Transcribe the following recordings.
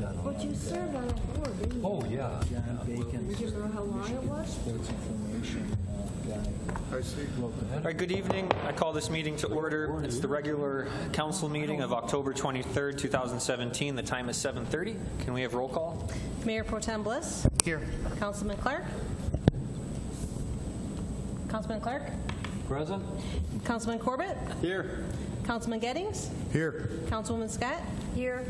But you served on a board, didn't you? Oh, yeah. John Bacon, Do you know how long it was? sports information uh, guy. I see. All right, good evening. I call this meeting to order. It's the regular council meeting of October 23rd, 2017. The time is 7:30. Can we have roll call? Mayor Pro Tem Bliss. Here. Councilman Clark. Councilman Clark. Present? Councilman Corbett. Here. Councilman Gettings. Here. Councilwoman Scott. Here,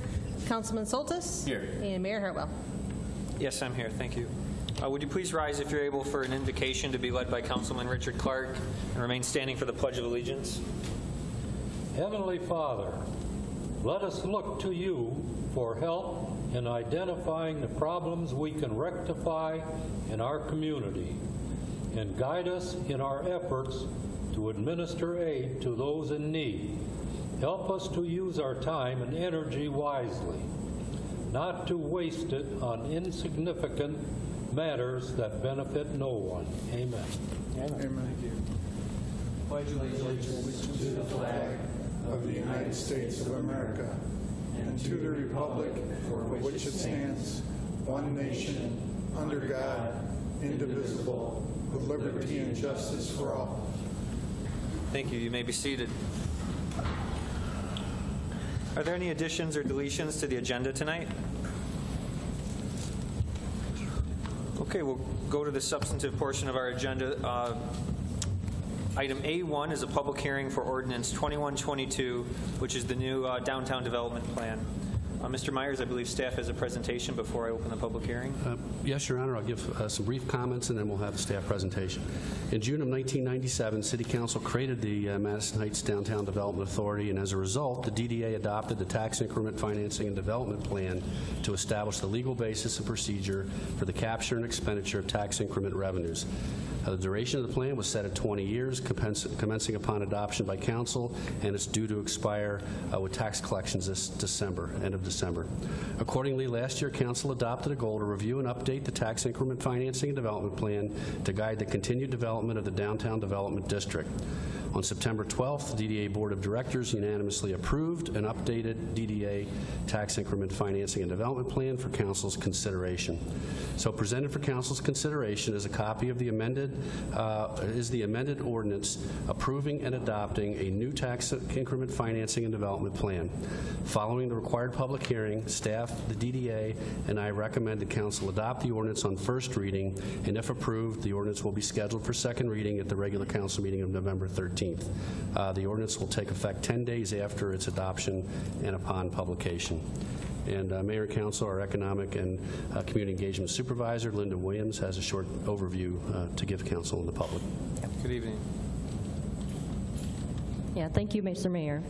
Councilman Soltis. Here. And Mayor Hartwell. Yes, I'm here. Thank you. Uh, Would you please rise if you're able for an invocation to be led by Councilman Richard Clark and remain standing for the Pledge of Allegiance? Heavenly Father, let us look to you for help in identifying the problems we can rectify in our community and guide us in our efforts to administer aid to those in need. Help us to use our time and energy wisely, not to waste it on insignificant matters that benefit no one. Amen. Amen. Pledge allegiance to the flag of the United States of America and to the republic for which it stands, one nation, under God, indivisible, with liberty and justice for all. Thank you. You may be seated. Are there any additions or deletions to the agenda tonight? Okay, we'll go to the substantive portion of our agenda. Uh, Item A1 is a public hearing for ordinance 2122, which is the new uh, downtown development plan. Uh, Mr. Myers, I believe staff has a presentation before I open the public hearing. Uh, Yes, Your Honor, I'll give uh, some brief comments, and then we'll have the staff presentation. In June of 1997, City Council created the uh, Madison Heights Downtown Development Authority, and as a result, the DDA adopted the Tax Increment Financing and Development Plan to establish the legal basis and procedure for the capture and expenditure of tax increment revenues. Uh, The duration of the plan was set at 20 years, commencing upon adoption by council, and it's due to expire uh, with tax collections this December, end of December. Accordingly, last year, council adopted a goal to review and update the tax increment financing and development plan to guide the continued development of the downtown development district. On September 12th, the DDA Board of Directors unanimously approved an updated DDA tax increment financing and development plan for council's consideration. So presented for council's consideration is a copy of the amended, uh, is the amended ordinance approving and adopting a new tax increment financing and development plan. Following the required public hearing, staff, the DDA, and I recommend that council adopt the ordinance on first reading, and if approved, the ordinance will be scheduled for second reading at the regular council meeting of November 13th. Uh, The ordinance will take effect 10 days after its adoption and upon publication. And uh, Mayor and Council, our Economic and uh, Community Engagement Supervisor, Linda Williams, has a short overview uh, to give council and the public. Good evening. Yeah, thank you, Mr. Mayor.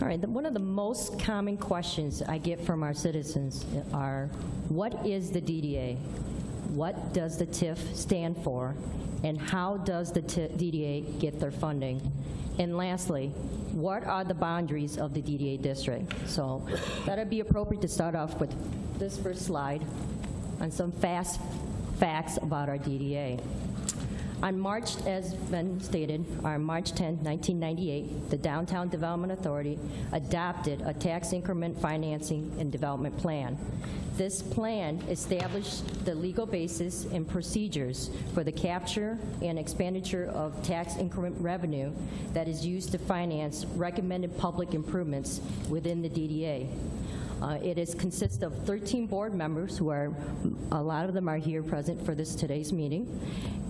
All right, the- one of the most common questions I get from our citizens are, what is the DDA? What does the TIF stand for? And how does the Ti- DDA get their funding? And lastly, what are the boundaries of the DDA district? So that'd be appropriate to start off with this first slide on some fast facts about our DDA. On March, as been stated, on March 10, 1998, the Downtown Development Authority adopted a tax increment financing and development plan. This plan established the legal basis and procedures for the capture and expenditure of tax increment revenue that is used to finance recommended public improvements within the DDA. Uh, It is, consists of 13 board members who are, a lot of them are here present for this today's meeting.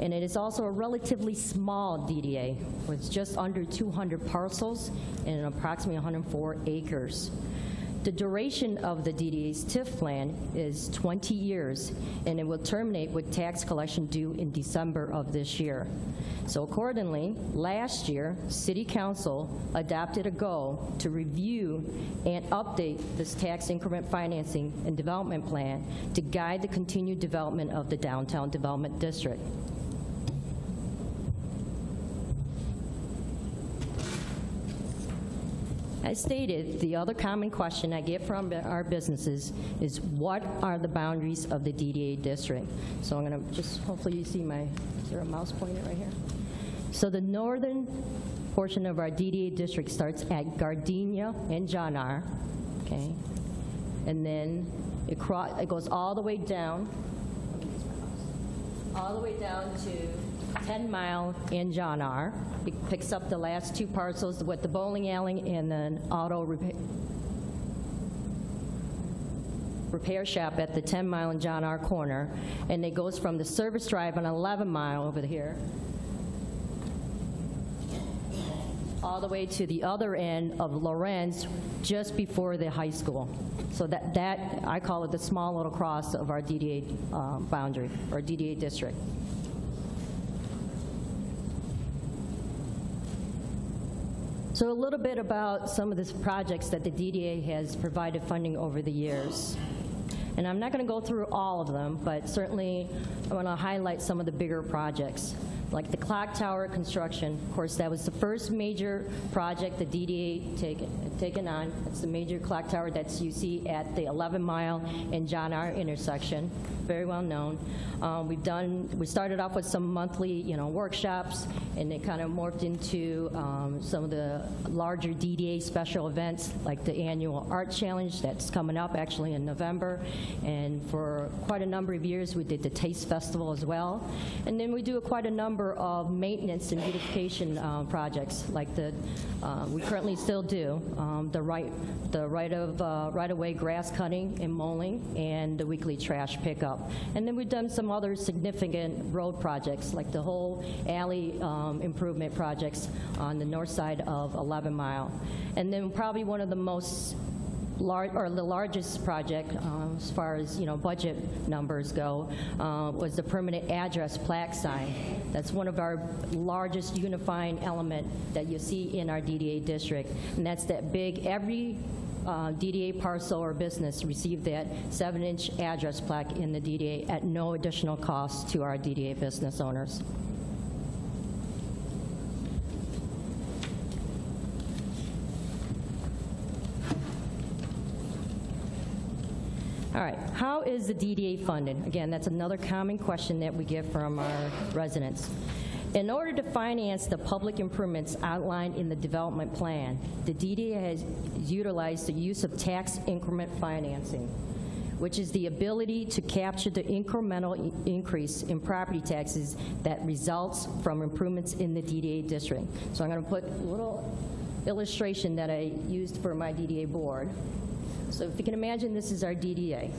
And it is also a relatively small DDA with just under 200 parcels and approximately 104 acres. The duration of the DDA's TIF plan is 20 years, and it will terminate with tax collection due in December of this year. So accordingly, last year, City Council adopted a goal to review and update this tax increment financing and development plan to guide the continued development of the downtown development district. As stated, the other common question I get from our businesses is what are the boundaries of the DDA district? So I'm going to just, hopefully you see my, is there a mouse pointer right here? So the northern portion of our DDA district starts at Gardenia and John R., okay? And then it it goes all the way down, all the way down to 10 Mile and John R. Picks up the last two parcels with the bowling alley and then auto repair, repair shop at the 10 Mile and John R. corner, and it goes from the service drive on 11 Mile over here all the way to the other end of Lorenz, just before the high school. So that, that I call it the small little cross of our DDA uh, boundary, or DDA district. So a little bit about some of the projects that the DDA has provided funding over the years. And I'm not going to go through all of them, but certainly I want to highlight some of the bigger projects, like the clock tower construction. Of course, that was the first major project the DDA taken, taken on. It's the major clock tower that you see at the 11 Mile and John R. intersection, very well known. Um, We've done, we started off with some monthly, you know, workshops, and it kind of morphed into um, some of the larger DDA special events, like the annual art challenge that's coming up actually in November. And for quite a number of years, we did the Taste Festival as well. And then we do quite a number of maintenance and beautification uh, projects, like the, uh, we currently still do, um, the right, the right of, uh, right-of-way grass cutting and mowing, and the weekly trash pickup. And then we've done some other significant road projects, like the whole alley um, improvement projects on the north side of 11 Mile. And then probably one of the most large, or the largest project, um, as far as, you know, budget numbers go, uh, was the permanent address plaque sign. That's one of our largest unifying element that you see in our DDA district. And that's that big, every uh, DDA parcel or business received that seven-inch address plaque in the DDA at no additional cost to our DDA business owners. All right, how is the DDA funded? Again, that's another common question that we get from our residents. In order to finance the public improvements outlined in the development plan, the DDA has utilized the use of tax increment financing, which is the ability to capture the incremental increase in property taxes that results from improvements in the DDA district. So I'm going to put a little illustration that I used for my DDA board. So if you can imagine, this is our DDA.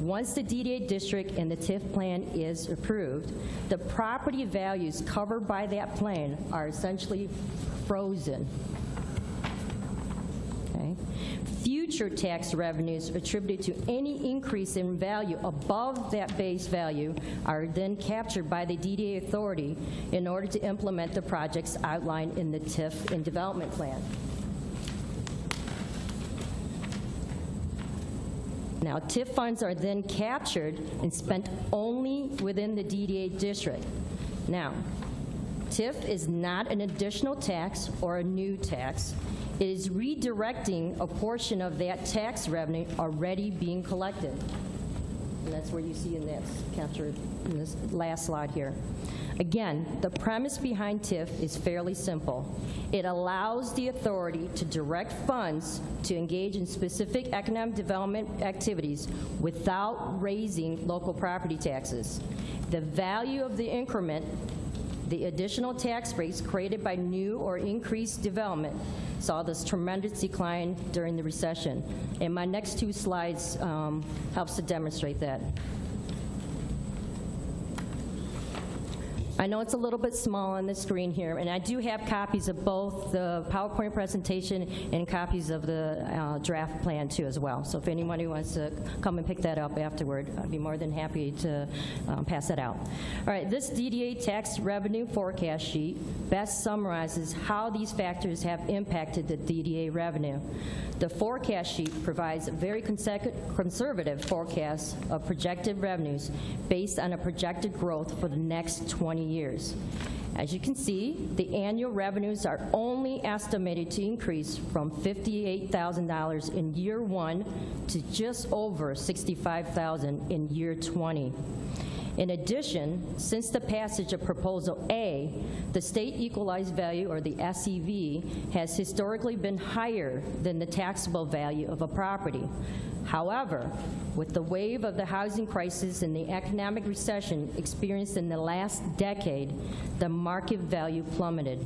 Once the DDA district and the TIF plan is approved, the property values covered by that plan are essentially frozen. Okay? Future tax revenues attributed to any increase in value above that base value are then captured by the DDA authority in order to implement the projects outlined in the TIF and development plan. Now, TIF funds are then captured and spent only within the DDA district. Now, TIF is not an additional tax or a new tax. It is redirecting a portion of that tax revenue already being collected. And that's where you see in that captured in this last slide here. Again, the premise behind TIF is fairly simple. It allows the authority to direct funds to engage in specific economic development activities without raising local property taxes. The value of the increment the additional tax rates created by new or increased development saw this tremendous decline during the recession. And my next two slides um, helps to demonstrate that. I know it's a little bit small on the screen here, and I do have copies of both the PowerPoint presentation and copies of the uh, draft plan too as well. So if anyone who wants to come and pick that up afterward, I'd be more than happy to um, pass that out. All right, this DDA tax revenue forecast sheet best summarizes how these factors have impacted the DDA revenue. The forecast sheet provides a very conservative forecast of projected revenues based on a projected growth for the next 20 years. As you can see, the annual revenues are only estimated to increase from $58,000 in year one to just over 65,000 in year 20. In addition, since the passage of Proposal A, the state equalized value, or the SEV, has historically been higher than the taxable value of a property. However, with the wave of the housing crisis and the economic recession experienced in the last decade, the market value plummeted.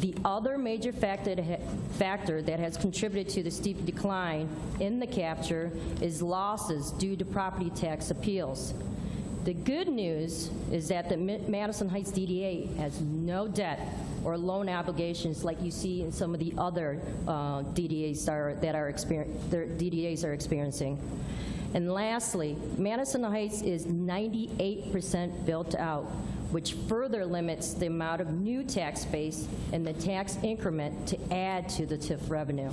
The other major factor that has contributed to the steep decline in the capture is losses due to property tax appeals. The good news is that the Madison Heights DDA has no debt or loan obligations like you see in some of the other uh, DDAs are- that are DDAs are experiencing. And lastly, Madison Heights is 98% built out, which further limits the amount of new tax base and the tax increment to add to the TIF revenue.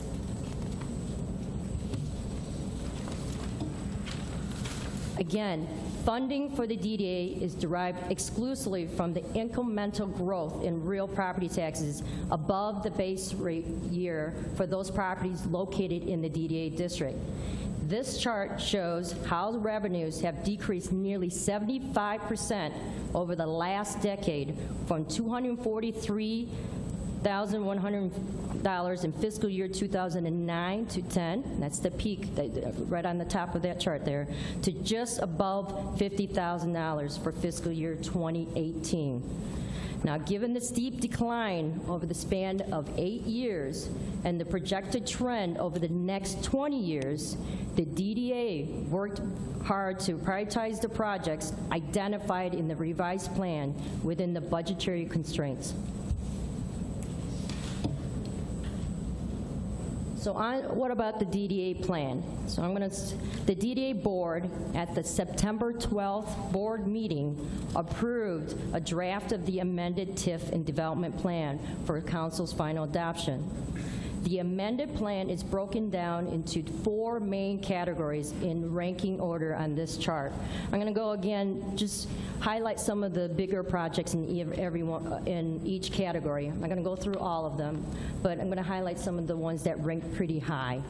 Again, funding for the DDA is derived exclusively from the incremental growth in real property taxes above the base rate year for those properties located in the DDA district. This chart shows how revenues have decreased nearly 75% over the last decade from 243 $1,100 in fiscal year 2009 to 10, that's the peak, that- right on the top of that chart there, to just above $50,000 for fiscal year 2018. Now, given the steep decline over the span of eight years and the projected trend over the next 20 years, the DDA worked hard to prioritize the projects identified in the revised plan within the budgetary constraints. So on, what about the DDA plan? So I'm going to, the DDA board at the September 12th board meeting approved a draft of the amended TIF and development plan for council's final adoption. The amended plan is broken down into four main categories in ranking order on this chart. I'm going to go again, just highlight some of the bigger projects in every one, in each category. I'm not going to go through all of them, but I'm going to highlight some of the ones that rank pretty high.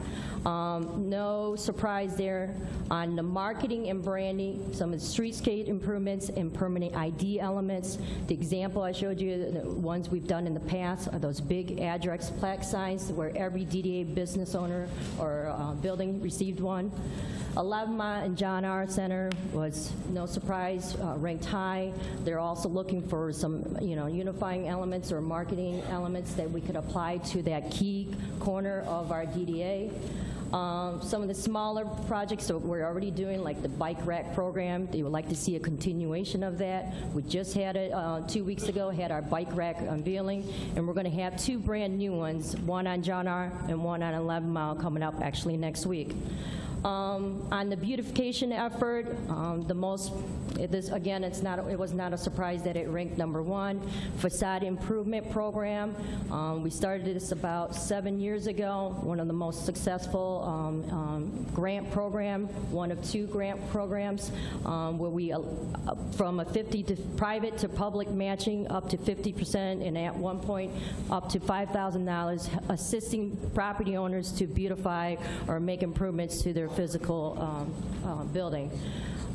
Um, No surprise there on the marketing and branding, some of the streetscape improvements and permanent ID elements. The example I showed you, the ones we've done in the past, are those big address plaque signs where every DDA business owner or uh, building received one. 11 Mile and John R. Center was, no surprise, uh, ranked They're also looking for some, you know, unifying elements or marketing elements that we could apply to that key corner of our DDA. Um, Some of the smaller projects that we're already doing, like the bike rack program, they would like to see a continuation of that. We just had it, uh, two weeks ago, had our bike rack unveiling, and we're going to have two brand-new ones, one on John R. and one on 11 Mile coming up actually next week. Um, On the beautification effort, um, the most, it- again, it's not, it was not a surprise that it ranked number one. Facade improvement program, um, we started this about seven years ago, one of the most successful um, um, grant program, one of two grant programs, um, where we, uh, from a 50 to private to public matching up to 50%, and at one point, up to $5,000, assisting property owners to beautify or make improvements to their physical um, uh, building.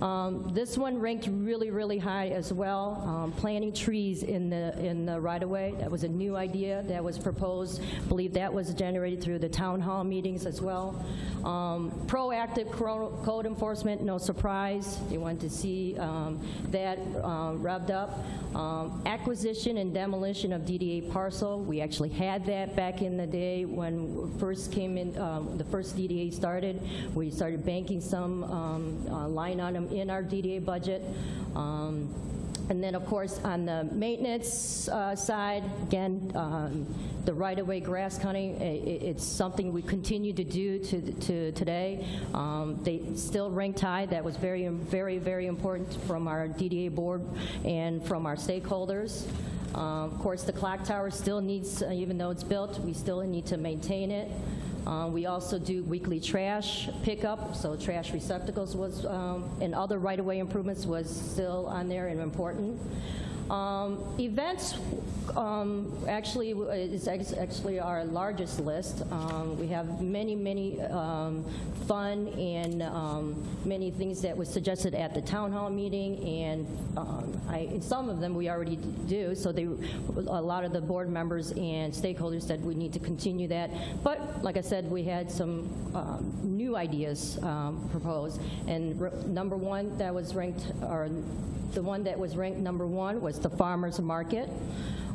Um, This one ranked really, really high as well, um, planting trees in the, in the right-of-way. That was a new idea that was proposed. I believe that was generated through the town hall meetings as well. Um, Proactive code enforcement, no surprise. They wanted to see um, that um, revved up. Um, Acquisition and demolition of DDA parcel, we actually had that back in the day when first came in, um, the first DDA started. We started banking some um, uh, line item in our DDA budget. Um, And then, of course, on the maintenance uh, side, again, um, the right-of-way grass cutting, i- i- it's something we continue to do to to today. Um, They still ranked high. That was very, very, very important from our DDA board and from our stakeholders. Um, Of course, the clock tower still needs, uh, even though it's built, we still need to maintain it. Uh, We also do weekly trash pickup, so trash receptacles was, um, and other right-of-way improvements was still on there and important. Um, Events, um, actually, is actually our largest list. Um, We have many, many um, fun and um, many things that was suggested at the town hall meeting, and um, I, some of them we already do, so they, a lot of the board members and stakeholders said we need to continue that. But, like I said, we had some new ideas proposed, and number one that was ranked, or the one that was ranked number one was the farmer's market.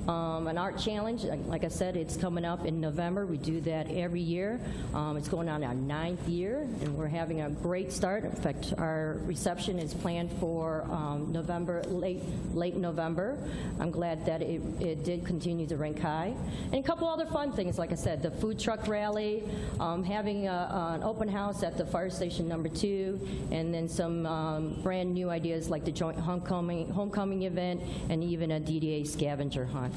Um, An art challenge, like- I said, it's coming up in November. We do that every year. Um, It's going on our ninth year, and we're having a great start. In fact, our reception is planned for um, November, late, late November. I'm glad that it, it did continue to rank high. And a couple other fun things, like I said, the food truck rally, um, having a- an open house at the fire station number two, and then some um, brand-new ideas like the joint homecoming, homecoming event, and even a DDA scavenger hunt.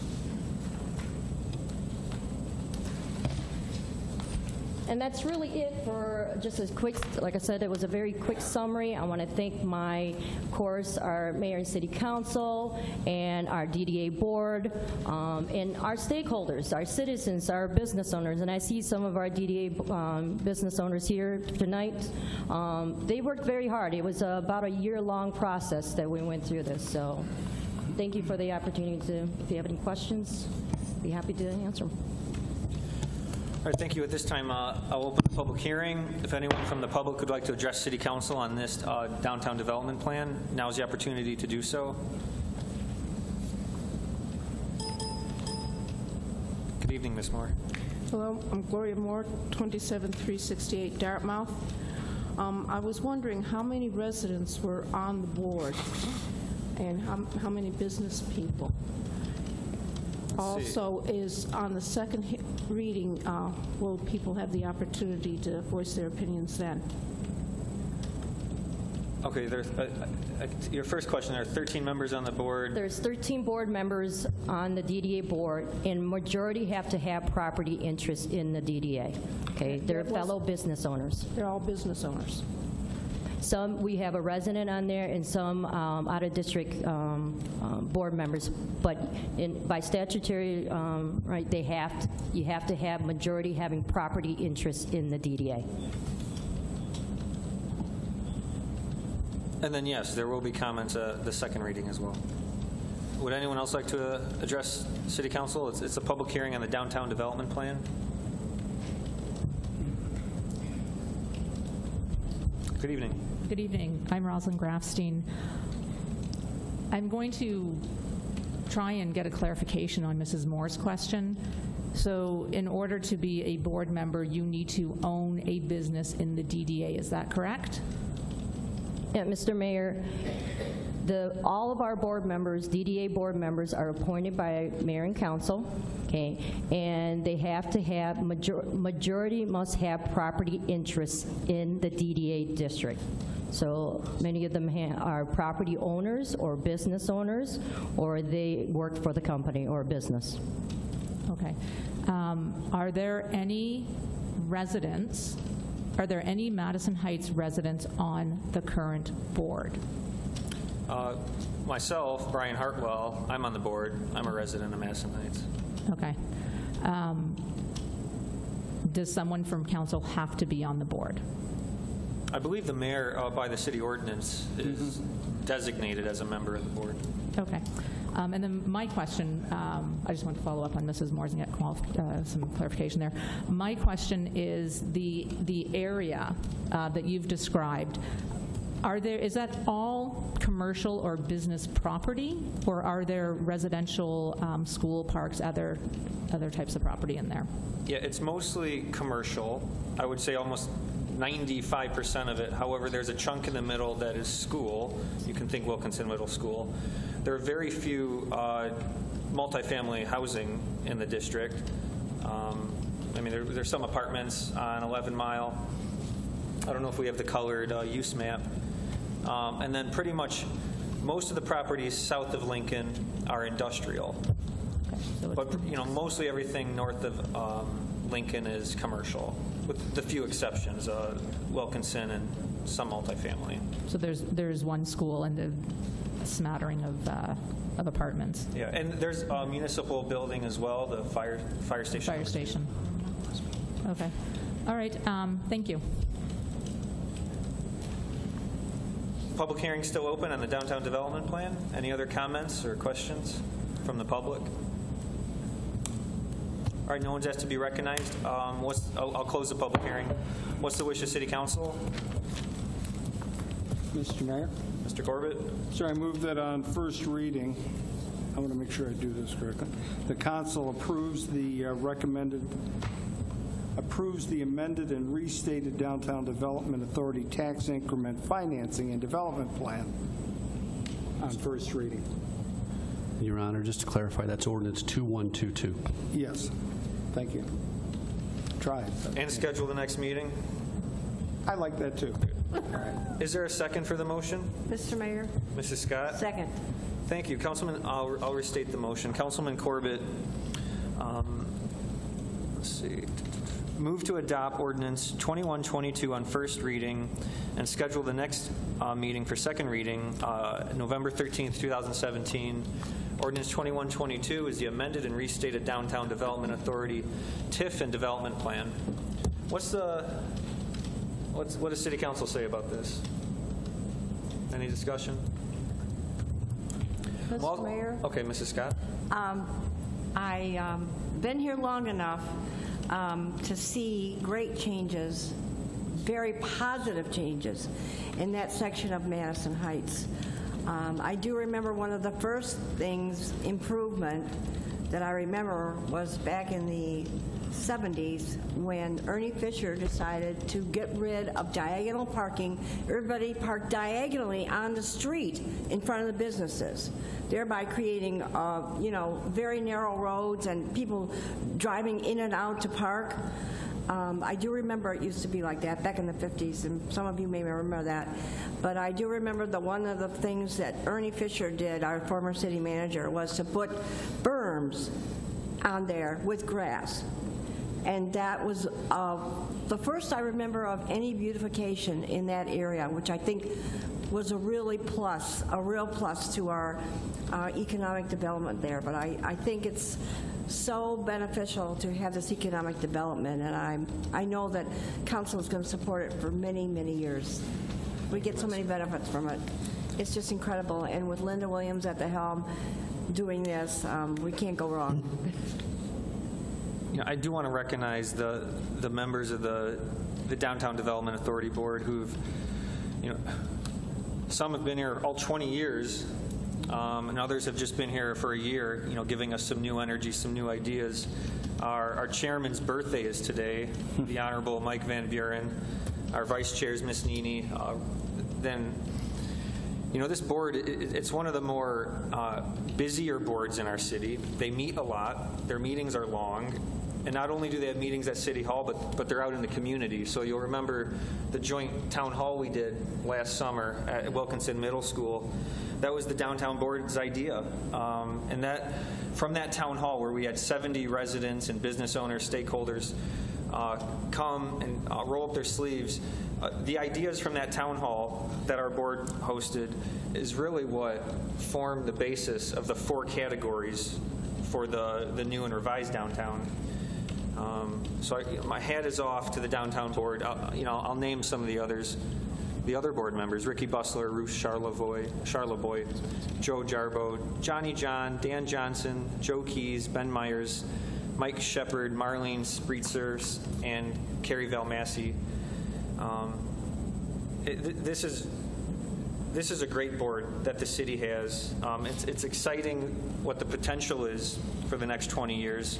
And that's really it for just a quick, like I said, it was a very quick summary. I want to thank my, of course, our mayor and city council, and our DDA board, um, and our stakeholders, our citizens, our business owners. And I see some of our DDA um, business owners here tonight. Um, They worked very hard. It was about a year-long process that we went through this, so thank you for the opportunity to, if you have any questions, be happy to answer them. All right, thank you. At this time, uh, I'll open the public hearing. If anyone from the public would like to address City Council on this uh, downtown development plan, now is the opportunity to do so. Good evening, Ms. Moore. Hello, I'm Gloria Moore, 27368 Dartmouth. Um, I was wondering how many residents were on the board and how how many business people? Also, is on the second he- reading, uh, will people have the opportunity to voice their opinions then? Okay, there's, uh, uh, your first question, there are 13 members on the board. There's 13 board members on the DDA board, and majority have to have property interest in the DDA. Okay, they're fellow business owners. They're all business owners. Some, we have a resident on there, and some um, out-of-district um, um, board members. But in, by statutory, um, right, they have, to- you have to have majority having property interest in the DDA. And then, yes, there will be comments at the second reading as well. Would anyone else like to uh, address City Council? It's it's a public hearing on the downtown development plan. Good evening. Good evening. I'm Rosalind Grafstein. I'm going to try and get a clarification on Mrs. Moore's question. So in order to be a board member, you need to own a business in the DDA, is that correct? Yeah, Mr. Mayor, the, all of our board members, DDA board members, are appointed by mayor and council, okay? And they have to have, major- majority must have property interests in the DDA district. So many of them are property owners or business owners, or they work for the company or business. Okay. Um, Are there any residents, are there any Madison Heights residents on the current board? Uh, Myself, Brian Hartwell, I'm on the board. I'm a resident of Madison Heights. Okay. Um, Does someone from council have to be on the board? I believe the mayor, uh, by the city ordinance, is designated as a member of the board. Okay. Um, And then my question, um, I just want to follow up on Mrs. Moore's and get uh, some clarification there. My question is the, the area uh, that you've described, are there, is that all commercial or business property? Or are there residential, um, school parks, other, other types of property in there? Yeah, it's mostly commercial. I would say almost 95% of it. However, there's a chunk in the middle that is school. You can think Wilkinson Middle School. There are very few uh, multifamily housing in the district. Um, I mean, there, there's some apartments on 11 Mile. I don't know if we have the colored uh, use map. Um, And then pretty much, most of the properties south of Lincoln are industrial. Okay, so But, you know, mostly everything north of um, Lincoln is commercial, with the few exceptions, uh, Wilkinson and some multifamily. So there's, there's one school and a smattering of, uh, of apartments. Yeah, and there's a municipal building as well, the fire, fire station. Fire station. Okay. All right, um, thank you. Public hearing still open on the downtown development plan? Any other comments or questions from the public? All right, no one's asked to be recognized. Um, What's, I'll I'll close the public hearing. What's the wish of city council? Mr. Mayor? Mr. Corbett? Sir, I move that on first reading, I want to make sure I do this correctly, the council approves the uh, recommended, approves the amended and restated Downtown Development Authority tax increment financing and development plan on first reading. Your Honor, just to clarify, that's ordinance 2122. Yes, thank you. Try it. And schedule the next meeting? I like that, too. Is there a second for the motion? Mr. Mayor? Mrs. Scott? Second. Thank you. Councilman, I'll I'll restate the motion. Councilman Corbett, um, let's see, move to adopt ordinance 2122 on first reading and schedule the next uh, meeting for second reading, uh, November 13th, 2017. Ordinance 2122 is the amended and restated Downtown Development Authority TIF and Development Plan. What's the, what's, what does city council say about this? Any discussion? Well- Mayor? Okay, Mrs. Scott? Um, I, um, been here long enough um, to see great changes, very positive changes in that section of Madison Heights. Um, I do remember one of the first things, improvement, that I remember was back in the 70s when Ernie Fisher decided to get rid of diagonal parking. Everybody parked diagonally on the street in front of the businesses, thereby creating, uh, you know, very narrow roads and people driving in and out to park. Um, I do remember it used to be like that back in the 50s, and some of you may remember that. But I do remember the one of the things that Ernie Fisher did, our former city manager, was to put berms on there with grass. And that was uh, the first I remember of any beautification in that area, which I think was a really plus, a real plus to our uh, economic development there. But I, I think it's so beneficial to have this economic development, and I'm, I know that council is going to support it for many, many years. We get so many benefits from it. It's just incredible, and with Linda Williams at the helm doing this, um, we can't go wrong. You know, I do want to recognize the, the members of the, the Downtown Development Authority Board who've, you know, some have been here all 20 years, um, and others have just been here for a year, you know, giving us some new energy, some new ideas. Our, our chairman's birthday is today, the Honorable Mike Van Buren. Our vice chair is Miss Nini. Uh, then you know, this board, it's one of the more uh, busier boards in our city. They meet a lot. Their meetings are long. And not only do they have meetings at City Hall, but, but they're out in the community. So you'll remember the joint town hall we did last summer at Wilkinson Middle School. That was the downtown board's idea. Um, And that, from that town hall where we had 70 residents and business owners, stakeholders, uh, come and uh, roll up their sleeves. Uh, The ideas from that town hall that our board hosted is really what formed the basis of the four categories for the, the new and revised downtown. Um, So I- my hat is off to the downtown board. I'll- You know, I'll name some of the others. The other board members, Ricky Bustler, Ruth Charlevoix, Charlevoix, Joe Jarbo, Johnny John, Dan Johnson, Joe Keys, Ben Myers, Mike Shepard, Marlene Spritzer, and Carrie Valmassey. Um, it- th- This is, this is a great board that the city has. Um, It's, it's exciting what the potential is for the next 20 years.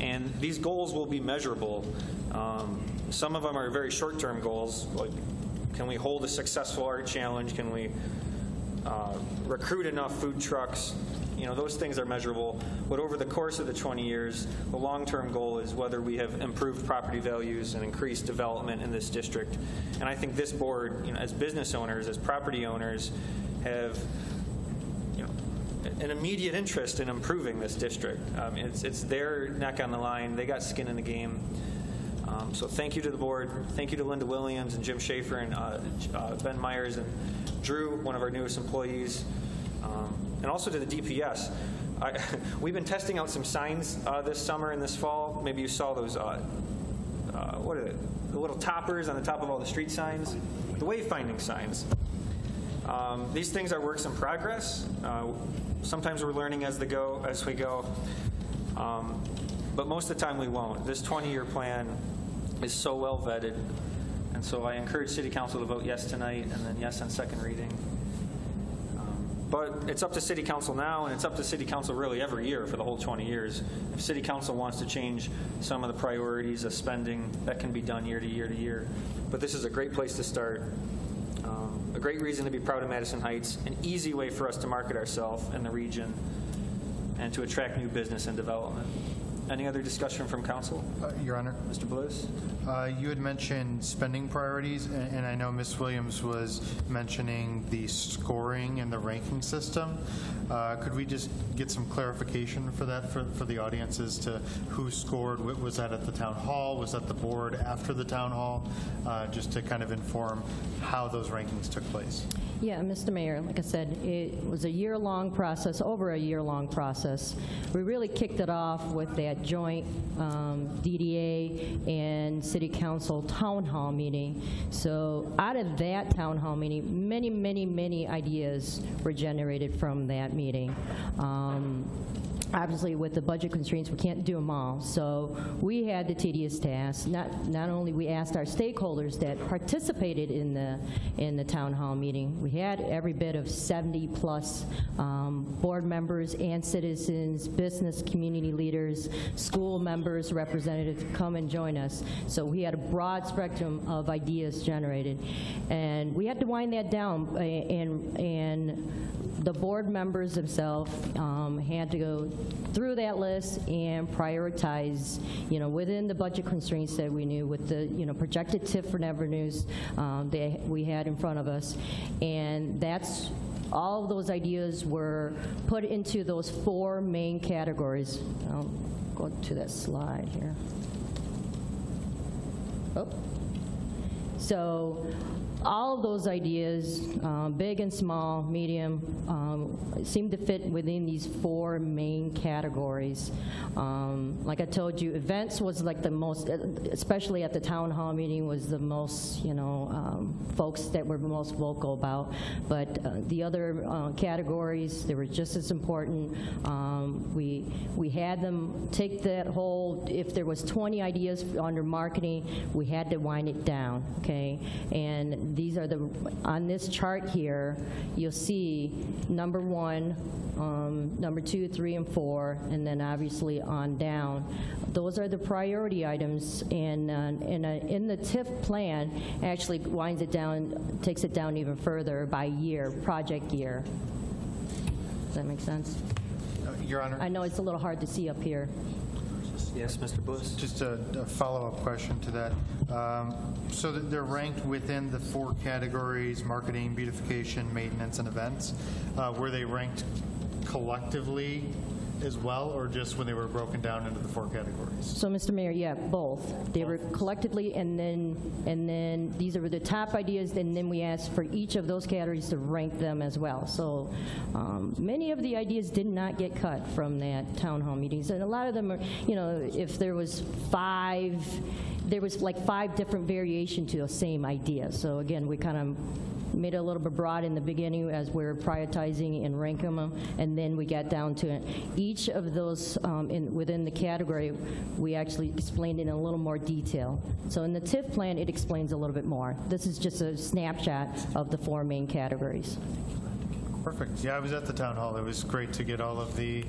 And these goals will be measurable. Um, Some of them are very short-term goals, like can we hold a successful art challenge? Can we uh, recruit enough food trucks? You know, those things are measurable. But over the course of the 20 years, the long-term goal is whether we have improved property values and increased development in this district. And I think this board, you know, as business owners, as property owners, have you know, an immediate interest in improving this district. Um, it's, it's their neck on the line. They got skin in the game. Um, so thank you to the board. Thank you to Linda Williams and Jim Schaefer and uh, uh, Ben Myers and Drew, one of our newest employees. Um, And also to the DPS. I- We've been testing out some signs uh, this summer and this fall. Maybe you saw those, uh, uh, what are they? The little toppers on the top of all the street signs, the wayfinding signs. Um, These things are works in progress. Uh, Sometimes we're learning as go, as we go. Um, But most of the time, we won't. This 20-year plan is so well vetted, and so I encourage City Council to vote yes tonight, and then yes on second reading. Um, But it's up to City Council now, and it's up to City Council really every year for the whole 20 years. If City Council wants to change some of the priorities of spending, that can be done year to year to year. But this is a great place to start. Um, A great reason to be proud of Madison Heights, an easy way for us to market ourselves in the region, and to attract new business and development. Any other discussion from council? Uh, Your Honor, Mr. Bliss? uh, you had mentioned spending priorities, a- and I know Ms. Williams was mentioning the scoring and the ranking system. Uh, Could we just get some clarification for that, for for the audience as to who scored? Wa- Was that at the town hall? Was that the board after the town hall? Uh, Just to kind of inform how those rankings took place. Yeah, Mr. Mayor, like I said, it was a year-long process, over a year-long process. We really kicked it off with that joint um, DDA and City Council Town Hall meeting. So out of that Town Hall meeting, many, many, many ideas were generated from that meeting. Um, Obviously, with the budget constraints, we can't do them all. So we had the tedious task. Not, not only we asked our stakeholders that participated in the, in the town hall meeting, we had every bit of 70-plus um, board members and citizens, business community leaders, school members, representatives come and join us. So we had a broad spectrum of ideas generated. And we had to wind that down, and, and the board members themselves um, had to go through that list and prioritize, you know, within the budget constraints that we knew with the, you know, projected TIF for revenues um, that we had in front of us. And that's, all of those ideas were put into those four main categories. I'll go to that slide here. Oh. So all those ideas, um, big and small, medium, um, seem to fit within these four main categories. Um, Like I told you, events was like the most, especially at the town hall meeting, was the most, you know, um, folks that were most vocal about. But uh, the other uh, categories, they were just as important. Um, We, we had them take that whole, if there was 20 ideas under marketing, we had to wind it down, okay? And these are the, on this chart here, you'll see number one, um, number two, three, and four, and then obviously on down. Those are the priority items, and, uh, and uh, in the TIF plan, actually winds it down, takes it down even further by year, project year. Does that make sense? Uh, Your Honor? I know it's a little hard to see up here. Yes, Mr. Bliss? Just a, a follow-up question to that. Um, So they're ranked within the four categories, marketing, beautification, maintenance, and events. Uh, Were they ranked collectively as well, or just when they were broken down into the four categories? So, Mr. Mayor, yeah, both. They were collectively, and then, and then these are the top ideas, and then we asked for each of those categories to rank them as well. So um, many of the ideas did not get cut from that town hall meetings, and a lot of them are, you know, if there was five, there was like five different variation to the same idea. So again, we kind of made it a little bit broad in the beginning as we are prioritizing and ranking them, and then we got down to it. Each of those um, in, within the category, we actually explained in a little more detail. So in the TIF plan, it explains a little bit more. This is just a snapshot of the four main categories. Perfect. Yeah, I was at the town hall. It was great to get all of the,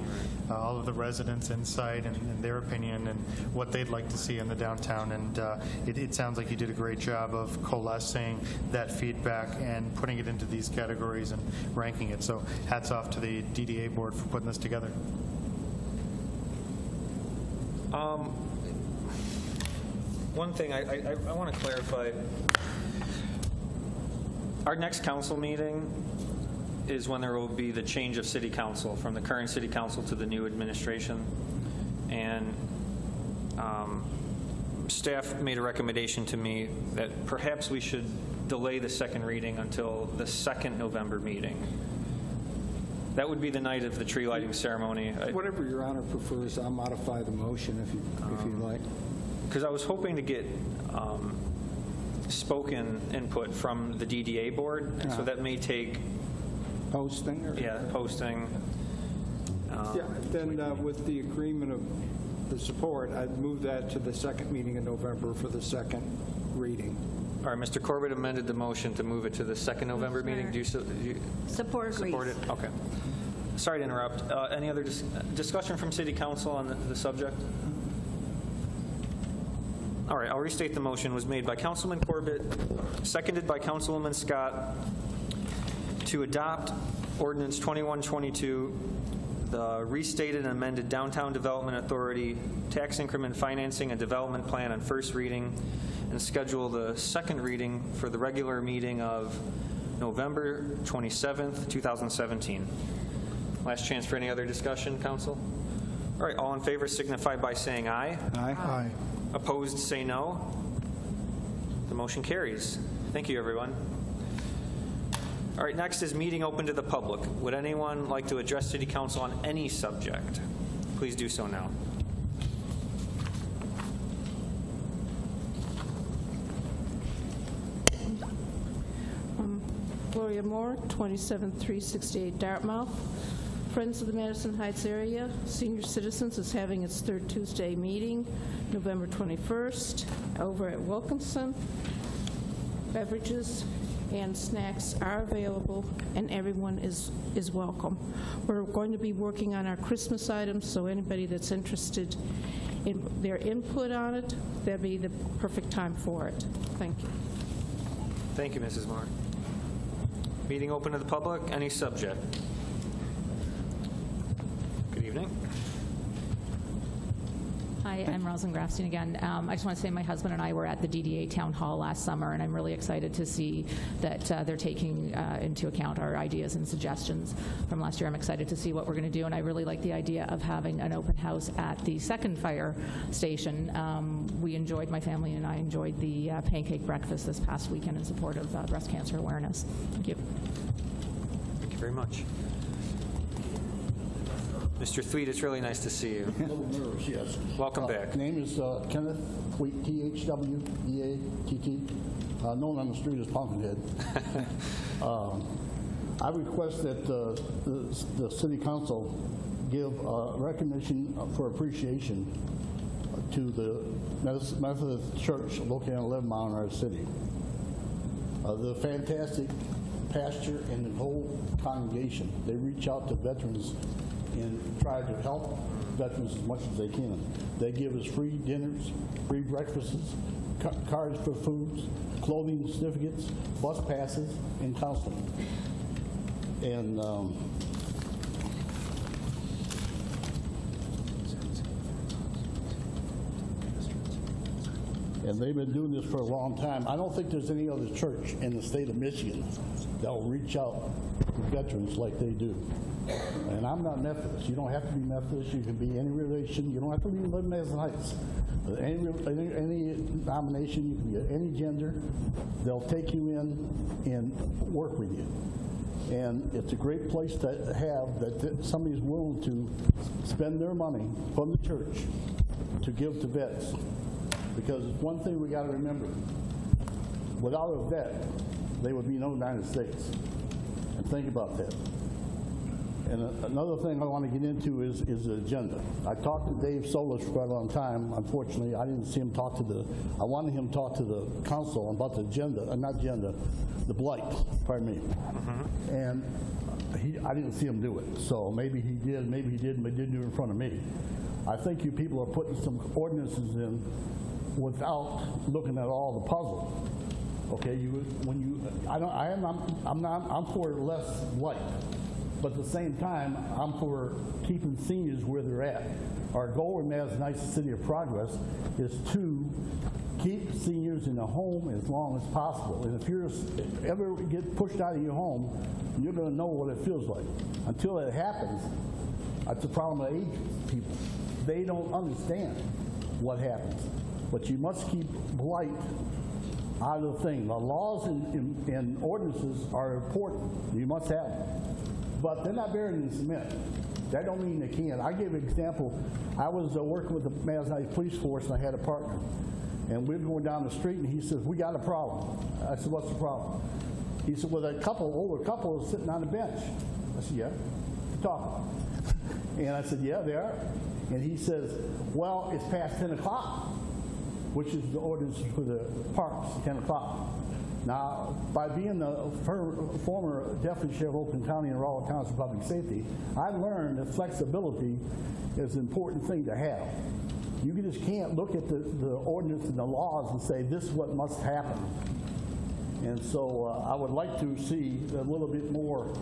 uh, all of the residents' insight and and their opinion and what they'd like to see in the downtown. And uh, it, it sounds like you did a great job of coalescing that feedback and putting it into these categories and ranking it. So hats off to the DDA board for putting this together. Um, One thing I, I, I want to clarify. Our next council meeting is when there will be the change of city council, from the current city council to the new administration. And um, staff made a recommendation to me that perhaps we should delay the second reading until the second November meeting. That would be the night of the tree lighting ceremony. Whatever Your Honor prefers, I'll modify the motion if you, if you'd like. Because I was hoping to get um, spoken input from the DDA board, and so Uh-huh. that may take, Posting or? yeah, posting. Um, Yeah, then uh, with the agreement of the support, I'd move that to the second meeting in November for the second reading. All right, Mr. Corbett amended the motion to move it to the second November meeting. Do you so- do you Support support it? Okay. Sorry to interrupt. Uh, Any other dis- discussion from city council on the- the subject? All right, I'll restate the motion. Was made by Councilman Corbett, seconded by Councilwoman Scott, to adopt ordinance 2122, the restated and amended Downtown Development Authority Tax Increment Financing and Development Plan on first reading, and schedule the second reading for the regular meeting of November 27th, 2017. Last chance for any other discussion, council? All right, all in favor signify by saying aye. Aye? Aye. Opposed, say no. The motion carries. Thank you, everyone. All right, next is meeting open to the public. Would anyone like to address city council on any subject? Please do so now. Um, Gloria Moore, 27368 Dartmouth. Friends of the Madison Heights area, Senior Citizens is having its third Tuesday meeting, November 21st, over at Wilkinson. Beverages and snacks are available, and everyone is, is welcome. We're going to be working on our Christmas items, so anybody that's interested in their input on it, that'd be the perfect time for it. Thank you. Thank you, Mrs. Moore. Meeting open to the public, any subject? Good evening. Hi, I'm Rosalind Grafstein again. Um, I just want to say my husband and I were at the DDA Town Hall last summer, and I'm really excited to see that uh, they're taking uh, into account our ideas and suggestions from last year. I'm excited to see what we're going to do, and I really like the idea of having an open house at the second fire station. Um, We enjoyed, my family and I enjoyed the uh, pancake breakfast this past weekend in support of uh, breast cancer awareness. Thank you. Thank you very much. Mr. Thweatt, it's really nice to see you. little nervous, yes. Welcome Uh, back. Name is uh, Kenneth Thweatt, T-H-W-E-A-T-T, uh, known on the street as Pumpkinhead. Um, I request that uh, the the city council give uh, recognition for appreciation to the Methodist Methodist Church located on 11 Mile in our city. Uh, The fantastic pastor and the whole congregation, they reach out to veterans and try to help veterans as much as they can. They give us free dinners, free breakfasts, ca- cards for foods, clothing certificates, bus passes, and counseling. And um, and they've been doing this for a long time. I don't think there's any other church in the state of Michigan that will reach out to veterans like they do. And I'm not Methodist. You don't have to be Methodist. You can be any relation. You don't have to be. But Any, any, any denomination, you can be any gender. They'll take you in and work with you. And it's a great place to have that somebody's willing to spend their money from the church to give to vets. Because one thing we got to remember, without a vet, there would be no United States. And think about that. And another thing I want to get into is, is the agenda. I talked to Dave Soltis for quite a long time. Unfortunately, I didn't see him talk to the, I wanted him to talk to the council about the agenda, uh, not agenda, the blight, pardon me. And he, I didn't see him do it. So maybe he did, maybe he didn't, but he didn't do it in front of me. I think you people are putting some ordinances in without looking at all the puzzle. Okay, you, when you, I don't, I am, I'm, I'm not, I'm for less blight. But at the same time, I'm for keeping seniors where they're at. Our goal in the City of Progress, is to keep seniors in a home as long as possible. And if you're ever get pushed out of your home, you're going to know what it feels like. Until it happens, that's a problem with aged people. They don't understand what happens. But you must keep blight out of the thing. The laws and, and, and ordinances are important. You must have them. But they're not buried in cement. That don't mean they can't. I give an example. I was uh, working with the Madison Police Force, and I had a partner. And we were going down the street, and he says, "We got a problem." I said, "What's the problem?" He said, "Well, a couple, older couple is sitting on a bench." I said, "Yeah, talking." And I said, "Yeah, they are." And he says, "Well, it's past 10 o'clock." which is the ordinance for the parks, 10 o'clock. Now, by being the former deputy sheriff of Oakland County and County for Public Safety, I learned that flexibility is an important thing to have. You just can't look at the, the ordinance and the laws and say, this is what must happen. And so uh, I would like to see a little bit more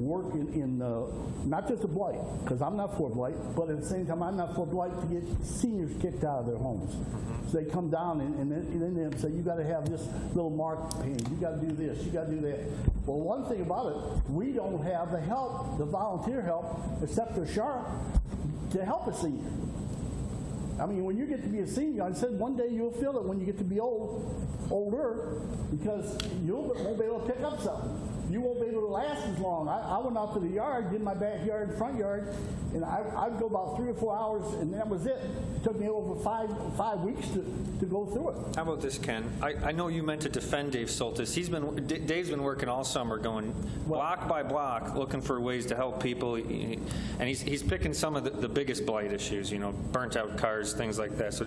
work in, in uh, not just the blight, because I'm not for blight, but at the same time, I'm not for blight to get seniors kicked out of their homes. So they come down and, and then, and then they say, you got to have this little mark painted, you got to do this, you got to do that. Well, one thing about it, we don't have the help, the volunteer help, except for SHARP, to help a senior. I mean, when you get to be a senior, I said one day you'll feel it when you get to be old, older, because you won't be able to pick up something. You won't be able to last as long. I, I went out to the yard, did my backyard, and front yard, and I, I'd go about three or four hours, and that was it. It took me over five five weeks to, to go through it. How about this, Ken? I, I know you meant to defend Dave Soltis. He's been, D- Dave's been working all summer going block by block, looking for ways to help people. And he's, he's picking some of the, the biggest blight issues, you know, burnt out cars, things like that. So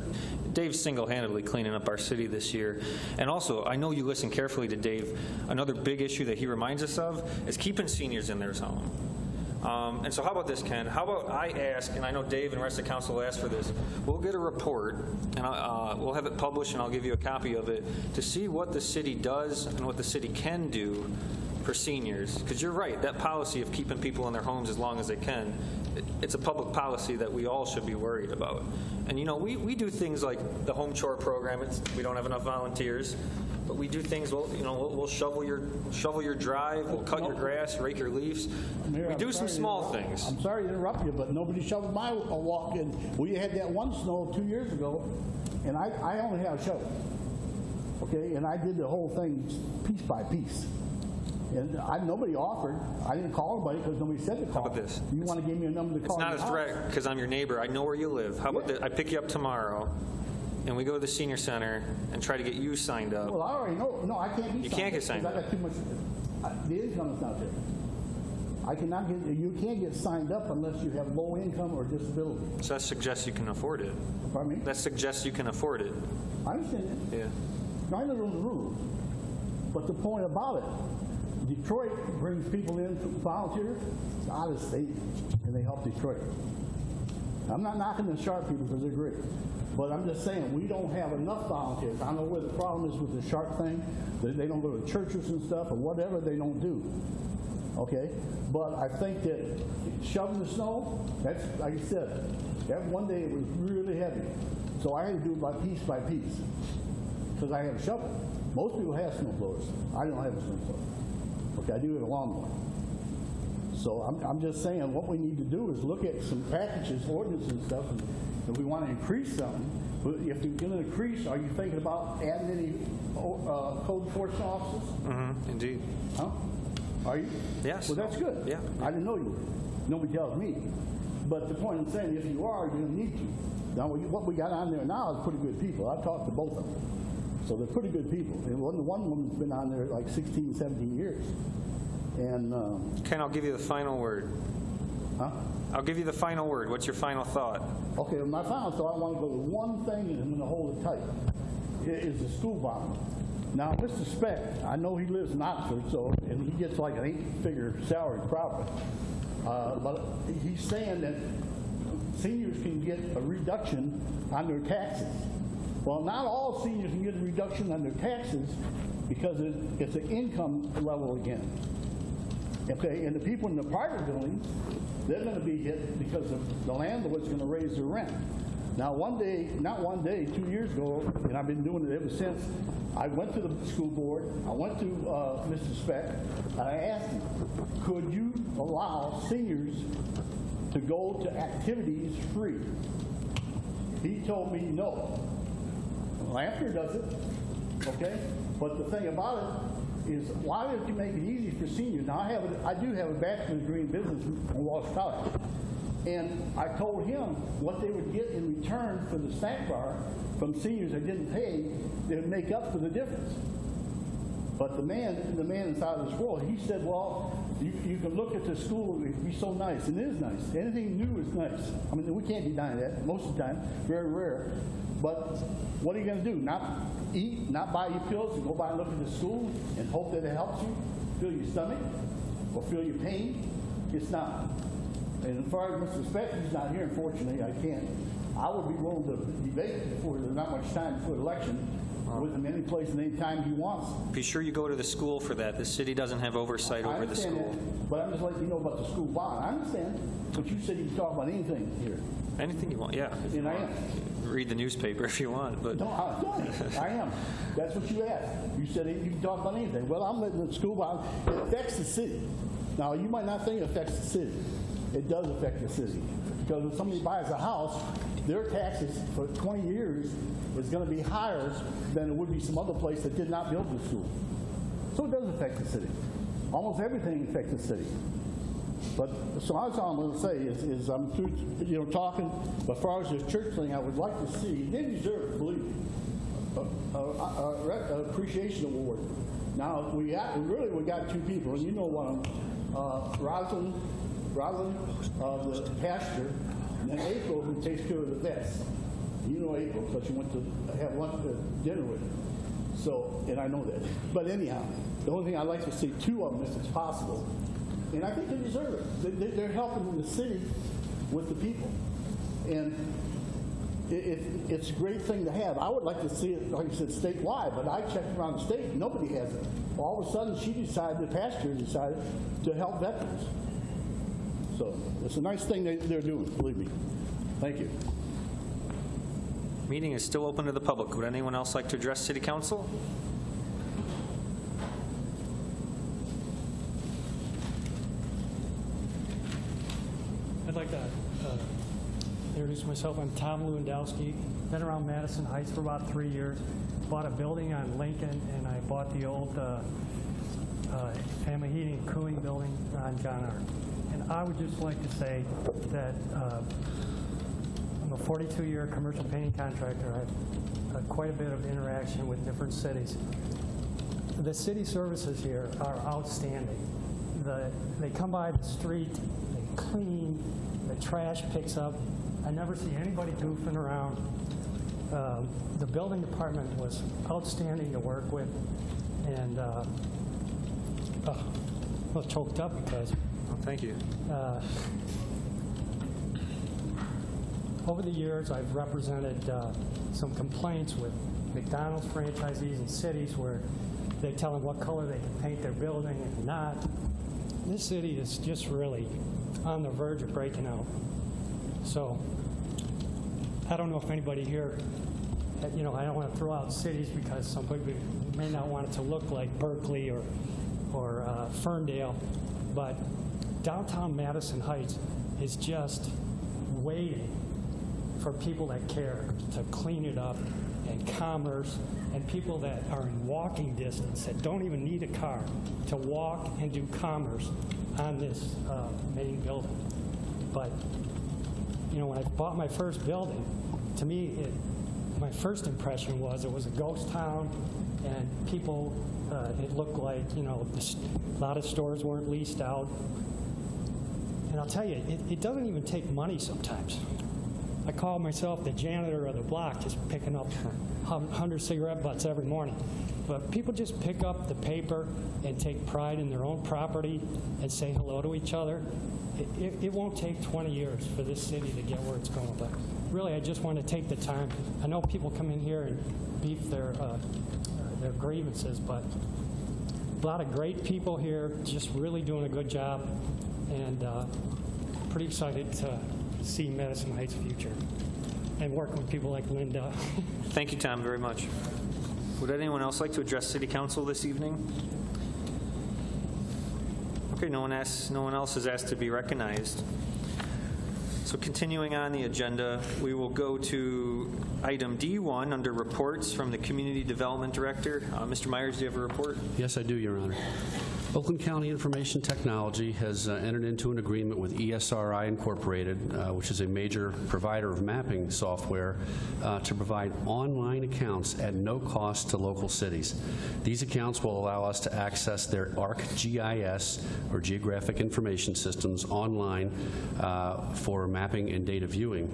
Dave's single-handedly cleaning up our city this year. And also, I know you listen carefully to Dave. Another big issue that he reminds us of is keeping seniors in their home. Um, and so how about this, Ken? How about I ask, and I know Dave and the rest of the council will ask for this, we'll get a report, and uh, we'll have it published, and I'll give you a copy of it, to see what the city does and what the city can do for seniors. Because you're right, that policy of keeping people in their homes as long as they can, it- it's a public policy that we all should be worried about. And, you know, we, we do things like the home chore program, it's, we don't have enough volunteers, but we do things, we'll, you know, we'll, we'll shovel your, shovel your drive, we'll cut your grass, rake your leaves. Mayor, We I'm do some small things. I'm sorry to interrupt you, but nobody shoveled my uh, walk-in. We had that one snow two years ago, and I, I only had a shovel. Okay, and I did the whole thing piece by piece. And I, nobody offered. I didn't call anybody because nobody said to call. How about this? You want to give me a number to call? It's not a house? threat, because I'm your neighbor, I know where you live. How about this, I pick you up tomorrow, and we go to the senior center and try to get you signed up. Well, I already know. No, I can't be You can't get signed up I got too much. The income is not there. I cannot get, you can't get signed up unless you have low income or disability. So that suggests you can afford it. Pardon me? That suggests you can afford it. I understand that. Yeah. No, I know those rules. But the point about it, Detroit brings people in to volunteer it's out of state, and they help Detroit. I'm not knocking the SHARP people because they're great. But I'm just saying, we don't have enough volunteers. I know where the problem is with the SHARP thing. They, they don't go to churches and stuff, or whatever they don't do. Okay? But I think that shoveling the snow, that's, like I said, that one day it was really heavy. So I had to do it by piece by piece because I have a shovel. Most people have snow blowers. I don't have a snow blower. Okay, I do have a lawnmower. So I'm, I'm just saying, what we need to do is look at some packages, ordinances and stuff, and if we want to increase something, but if you're going to increase, are you thinking about adding any uh, code enforcement officers? Mm-hmm, indeed. Huh? Are you? Yes. Well, that's good. Yeah. I didn't know you were. Nobody tells me. But the point I'm saying, if you are, you're going to need to. Now, what we got on there now is pretty good people. I've talked to both of them. So they're pretty good people. And one, one woman's been on there like 16, 17 years. And, um, Ken, I'll give you the final word. huh? I'll give you the final word. What's your final thought? Okay, my final thought, I want to go to one thing and I'm going to hold it tight. It is the school bond. Now, Mr. Speck, I know he lives in Oxford, so, and he gets like an eight-figure salary probably. Uh, but he's saying that seniors can get a reduction on their taxes. Well, not all seniors can get a reduction on their taxes because it, it's an income level again. Okay, and the people in the private buildings, they're going to be hit because the landlord's going to raise their rent. Now, one day, not one day, two years ago, and I've been doing it ever since, I went to the school board, I went to uh, Mr. Speck, and I asked him, could you allow seniors to go to activities free? He told me no. Lamphere does it, okay? But the thing about it is why don't you make it easy for seniors? Now, I have, a, I do have a bachelor's degree in business from Walsh College. And I told him what they would get in return for the snack bar from seniors that didn't pay, they would make up for the difference. But the man, the man inside of this world, he said, well, you, you can look at the school, it'd be so nice, and it is nice. Anything new is nice. I mean, we can't deny that, most of the time, very rare. But what are you gonna do? Not eat, not buy you pills, and go by and look at the school and hope that it helps you fill your stomach or feel your pain? It's not. And as far as Mr. Speck, he's not here, unfortunately, I can't. I would be willing to debate before, there's not much time before the election, with him any place and any time he wants. Be sure you go to the school for that. The city doesn't have oversight I over the understand school. that, But I'm just letting you know about the school bond. I understand, but you said you can talk about anything here. Anything you want, yeah. if you And I want. Read the newspaper if you want, but No, I don't. I am. That's what you asked. You said you can talk about anything. Well, I'm letting the school bond, it affects the city. Now, you might not think it affects the city. It does affect the city. Because if somebody buys a house, their taxes for 20 years is going to be higher than it would be some other place that did not build the school. So it does affect the city. Almost everything affects the city. But, so that's all I'm going to say is, is I'm through, you know, talking, but as far as this church thing, I would like to see, they deserve, believe me, a, a, a, a appreciation award. Now, we really, we got two people, and you know one of them, uh, Rosalind, Rosalind, uh, the pastor, and then April, who takes care of the vets. You know April, because you went to have lunch, uh, dinner with her. So, and I know that. But anyhow, the only thing I'd like to see two of them, if it's possible, and I think they deserve it. They- they- They're helping the city with the people. And it, it, it's a great thing to have. I would like to see it, like I said, statewide, but I checked around the state, nobody has it. All of a sudden, she decided, the pastor decided to help veterans. So it's a nice thing they, they're doing, believe me. Thank you. meeting is still open to the public. Would anyone else like to address city council? I'd like to uh, introduce myself. I'm Tom Lewandowski. Been around Madison Heights for about three years. Bought a building on Lincoln, and I bought the old uh, uh, family heating and cooling building on John R. I would just like to say that uh, I'm a 42-year commercial painting contractor. I have uh, quite a bit of interaction with different cities. The city services here are outstanding. The, they come by the street, they clean, the trash picks up. I never see anybody goofing around. Um, the building department was outstanding to work with, and uh, oh, I was choked up because Oh, thank you. uh, over the years, I've represented uh, some complaints with McDonald's franchisees in cities where they tell them what color they can paint their building and not. This city is just really on the verge of breaking out. So I don't know if anybody here, you know, I don't want to throw out cities because some people may not want it to look like Berkley or, or uh, Ferndale, but downtown Madison Heights is just waiting for people that care to clean it up and commerce and people that are in walking distance that don't even need a car to walk and do commerce on this uh, main building. But you know, when I bought my first building, to me, it, my first impression was it was a ghost town, and people, uh, it looked like, you know, a lot of stores weren't leased out. And I'll tell you, it, it doesn't even take money sometimes. I call myself the janitor of the block, just picking up 100 cigarette butts every morning. But people just pick up the paper and take pride in their own property and say hello to each other. It, it, it won't take 20 years for this city to get where it's going. But really, I just want to take the time. I know people come in here and beef their, uh, their grievances, but a lot of great people here, just really doing a good job, and uh, pretty excited to see Madison Heights' future and working with people like Linda. Thank you, Tom, very much. Would anyone else like to address city council this evening? Okay, no one asks, no one else is asked to be recognized. So continuing on the agenda, we will go to item D1 under reports from the Community Development Director. Uh, Mr. Myers, do you have a report? Yes, I do, Your Honor. Oakland County Information Technology has uh, entered into an agreement with ESRI Incorporated, uh, which is a major provider of mapping software, uh, to provide online accounts at no cost to local cities. These accounts will allow us to access their ArcGIS, or Geographic Information Systems, online uh, for mapping and data viewing.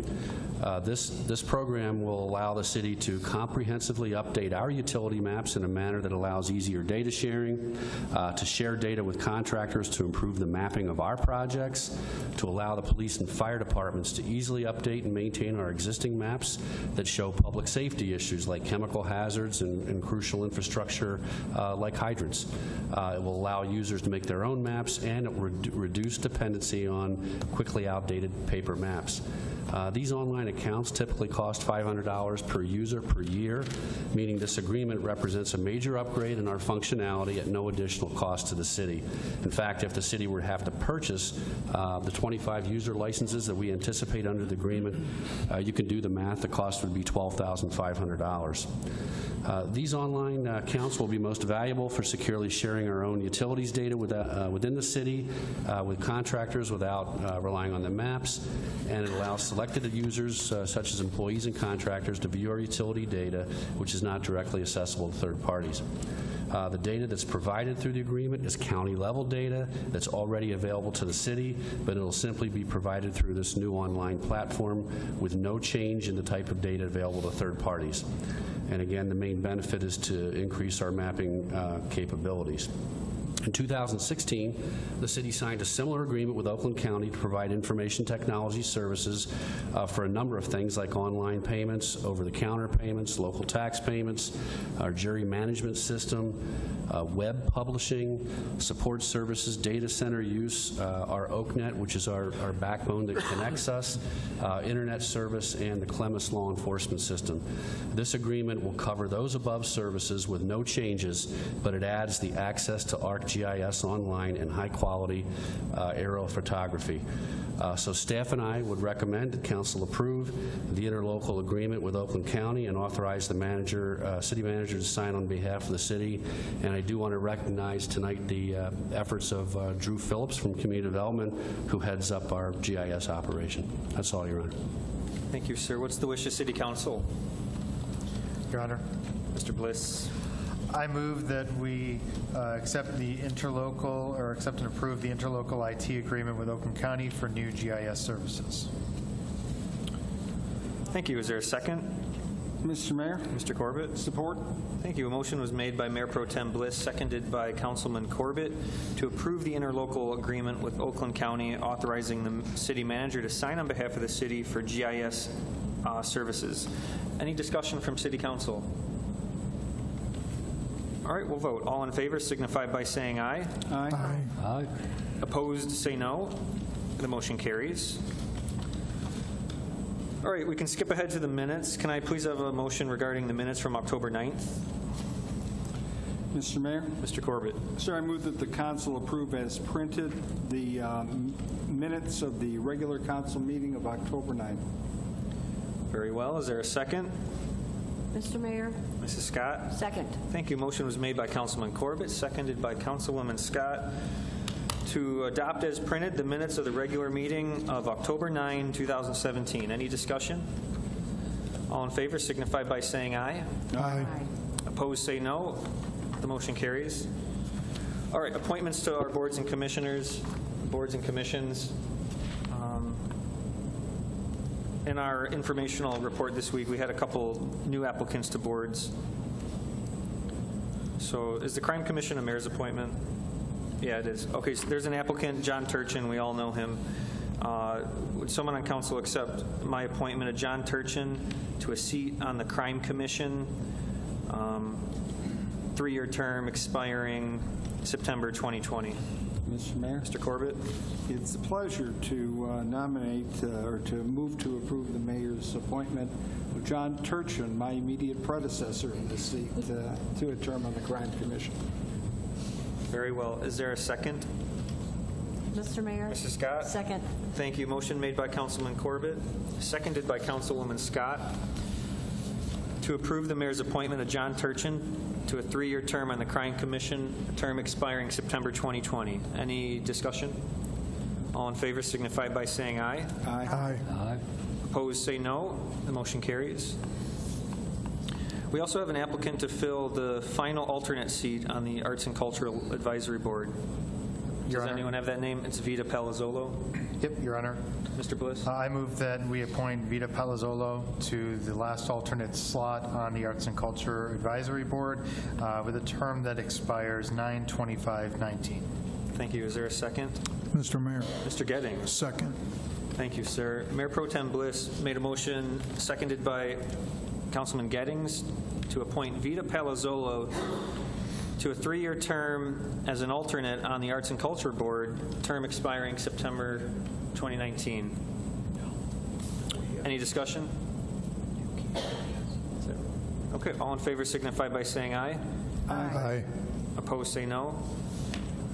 Uh, This, this program will allow the city to comprehensively update our utility maps in a manner that allows easier data sharing, uh, to share data with contractors to improve the mapping of our projects, to allow the police and fire departments to easily update and maintain our existing maps that show public safety issues like chemical hazards and and crucial infrastructure uh, like hydrants. Uh, It will allow users to make their own maps, and it will redu- reduce dependency on quickly outdated paper maps. Uh, These online accounts typically cost $500 per user per year, meaning this agreement represents a major upgrade in our functionality at no additional cost to the city. In fact, if the city were to have to purchase uh, the 25 user licenses that we anticipate under the agreement, uh, you can do the math, the cost would be $12,500. Uh, These online uh, accounts will be most valuable for securely sharing our own utilities data with, uh, within the city uh, with contractors without uh, relying on the maps, and it allows selected users, uh, such as employees and contractors, to view our utility data, which is not directly accessible to third parties. Uh, The data that's provided through the agreement is county-level data that's already available to the city, but it'll simply be provided through this new online platform with no change in the type of data available to third parties. And again, the main benefit is to increase our mapping uh, capabilities. In 2016, the city signed a similar agreement with Oakland County to provide information technology services uh, for a number of things like online payments, over-the-counter payments, local tax payments, our jury management system, uh, web publishing, support services, data center use, uh, our OakNet, which is our our backbone that connects us, uh, internet service, and the CLEMIS law enforcement system. This agreement will cover those above services with no changes, but it adds the access to ArcGIS Online and high-quality uh, aerial photography. Uh, So staff and I would recommend that council approve the interlocal agreement with Oakland County and authorize the manager, uh, city manager to sign on behalf of the city. And I do want to recognize tonight the uh, efforts of uh, Drew Phillips from Community Development, who heads up our GIS operation. That's all, Your Honor. Thank you, sir. What's the wish of City Council? Your Honor. Mr. Bliss? I move that we uh, accept the interlocal, or accept and approve the interlocal IT agreement with Oakland County for new GIS services. Thank you. Is there a second? Mr. Mayor, Mr. Corbett? support? Thank you. A motion was made by Mayor Pro Tem Bliss, seconded by Councilman Corbett, to approve the interlocal agreement with Oakland County authorizing the city manager to sign on behalf of the city for GIS uh, services. Any discussion from city council? All right, we'll vote. All in favor signify by saying aye. Aye. Aye. Opposed, say no. The motion carries. All right, we can skip ahead to the minutes. Can I please have a motion regarding the minutes from October 9th? Mr. Mayor? Mr. Corbett? Sir, I move that the council approve as printed the um, minutes of the regular council meeting of October 9th. Very well. Is there a second? Mr. Mayor, Mrs. Scott? second. Thank you. Motion was made by Councilman Corbett, seconded by Councilwoman Scott, to adopt as printed the minutes of the regular meeting of October 9, 2017. Any discussion? All in favor signify by saying aye. Aye. Opposed, say no. The motion carries. All right, appointments to our boards and commissioners, boards and commissions. In our informational report this week, we had a couple new applicants to boards. So is the Crime Commission a mayor's appointment? Yeah, it is. Okay, so there's an applicant, John Turchin, we all know him. Uh, Would someone on council accept my appointment of John Turchin to a seat on the Crime Commission? Um, Three-year term expiring September 2020. Mr. Mayor? Mr. Corbett? It's a pleasure to uh, nominate, uh, or to move to approve the mayor's appointment of John Turchin, my immediate predecessor in this seat, uh, to a term on the Crime Commission. Very well. Is there a second? Mr. Mayor. Mrs. Scott? Second. Thank you. Motion made by Councilman Corbett, seconded by Councilwoman Scott, to approve the mayor's appointment of John Turchin to a three-year term on the Crime Commission, a term expiring September 2020. Any discussion? All in favor signify by saying aye. Aye. Aye. Opposed, say no. The motion carries. We also have an applicant to fill the final alternate seat on the Arts and Cultural Advisory Board. Your Does Honor. anyone have that name? It's Vita Palazzolo. Yep, Your Honor. Mr. Bliss? Uh, I move that we appoint Vita Palazzolo to the last alternate slot on the Arts and Culture Advisory Board uh, with a term that expires 9/25/19. Thank you. Is there a second? Mr. Mayor. Mr. Gettings? Second. Thank you, sir. Mayor Pro Tem Bliss made a motion, seconded by Councilman Gettings, to appoint Vita Palazzolo to a three-year term as an alternate on the Arts and Culture Board, term expiring September 2019. Any discussion? Okay, all in favor signify by saying aye. Aye. Opposed, say no.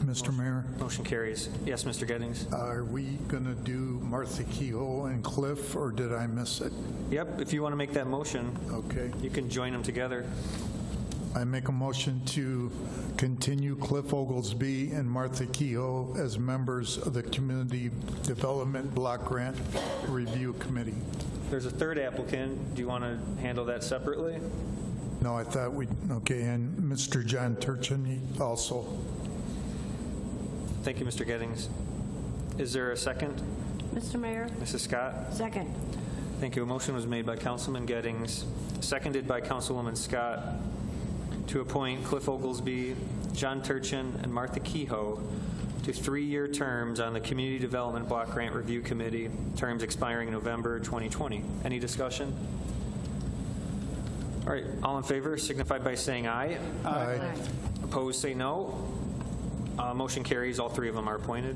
Mr. Mayor, Motion carries. Yes, Mr. Gettings? are we going to do Martha Kehoe and Cliff, or did I miss it? Yep, if you want to make that motion, Okay. you can join them together. I make a motion to continue Cliff Oglesby and Martha Kehoe as members of the Community Development Block Grant Review Committee. There's a third applicant. Do you want to handle that separately? No, I thought we, okay, and Mr. John Turchin also. Thank you, Mr. Gettings. Is there a second? Mr. Mayor. Mrs. Scott? Second. Thank you. A motion was made by Councilman Gettings, seconded by Councilwoman Scott, to appoint Cliff Oglesby, John Turchin, and Martha Kehoe to three-year terms on the Community Development Block Grant Review Committee, terms expiring November 2020. Any discussion? All right, all in favor signify by saying aye. Aye. Opposed, say no. Uh, Motion carries. All three of them are appointed.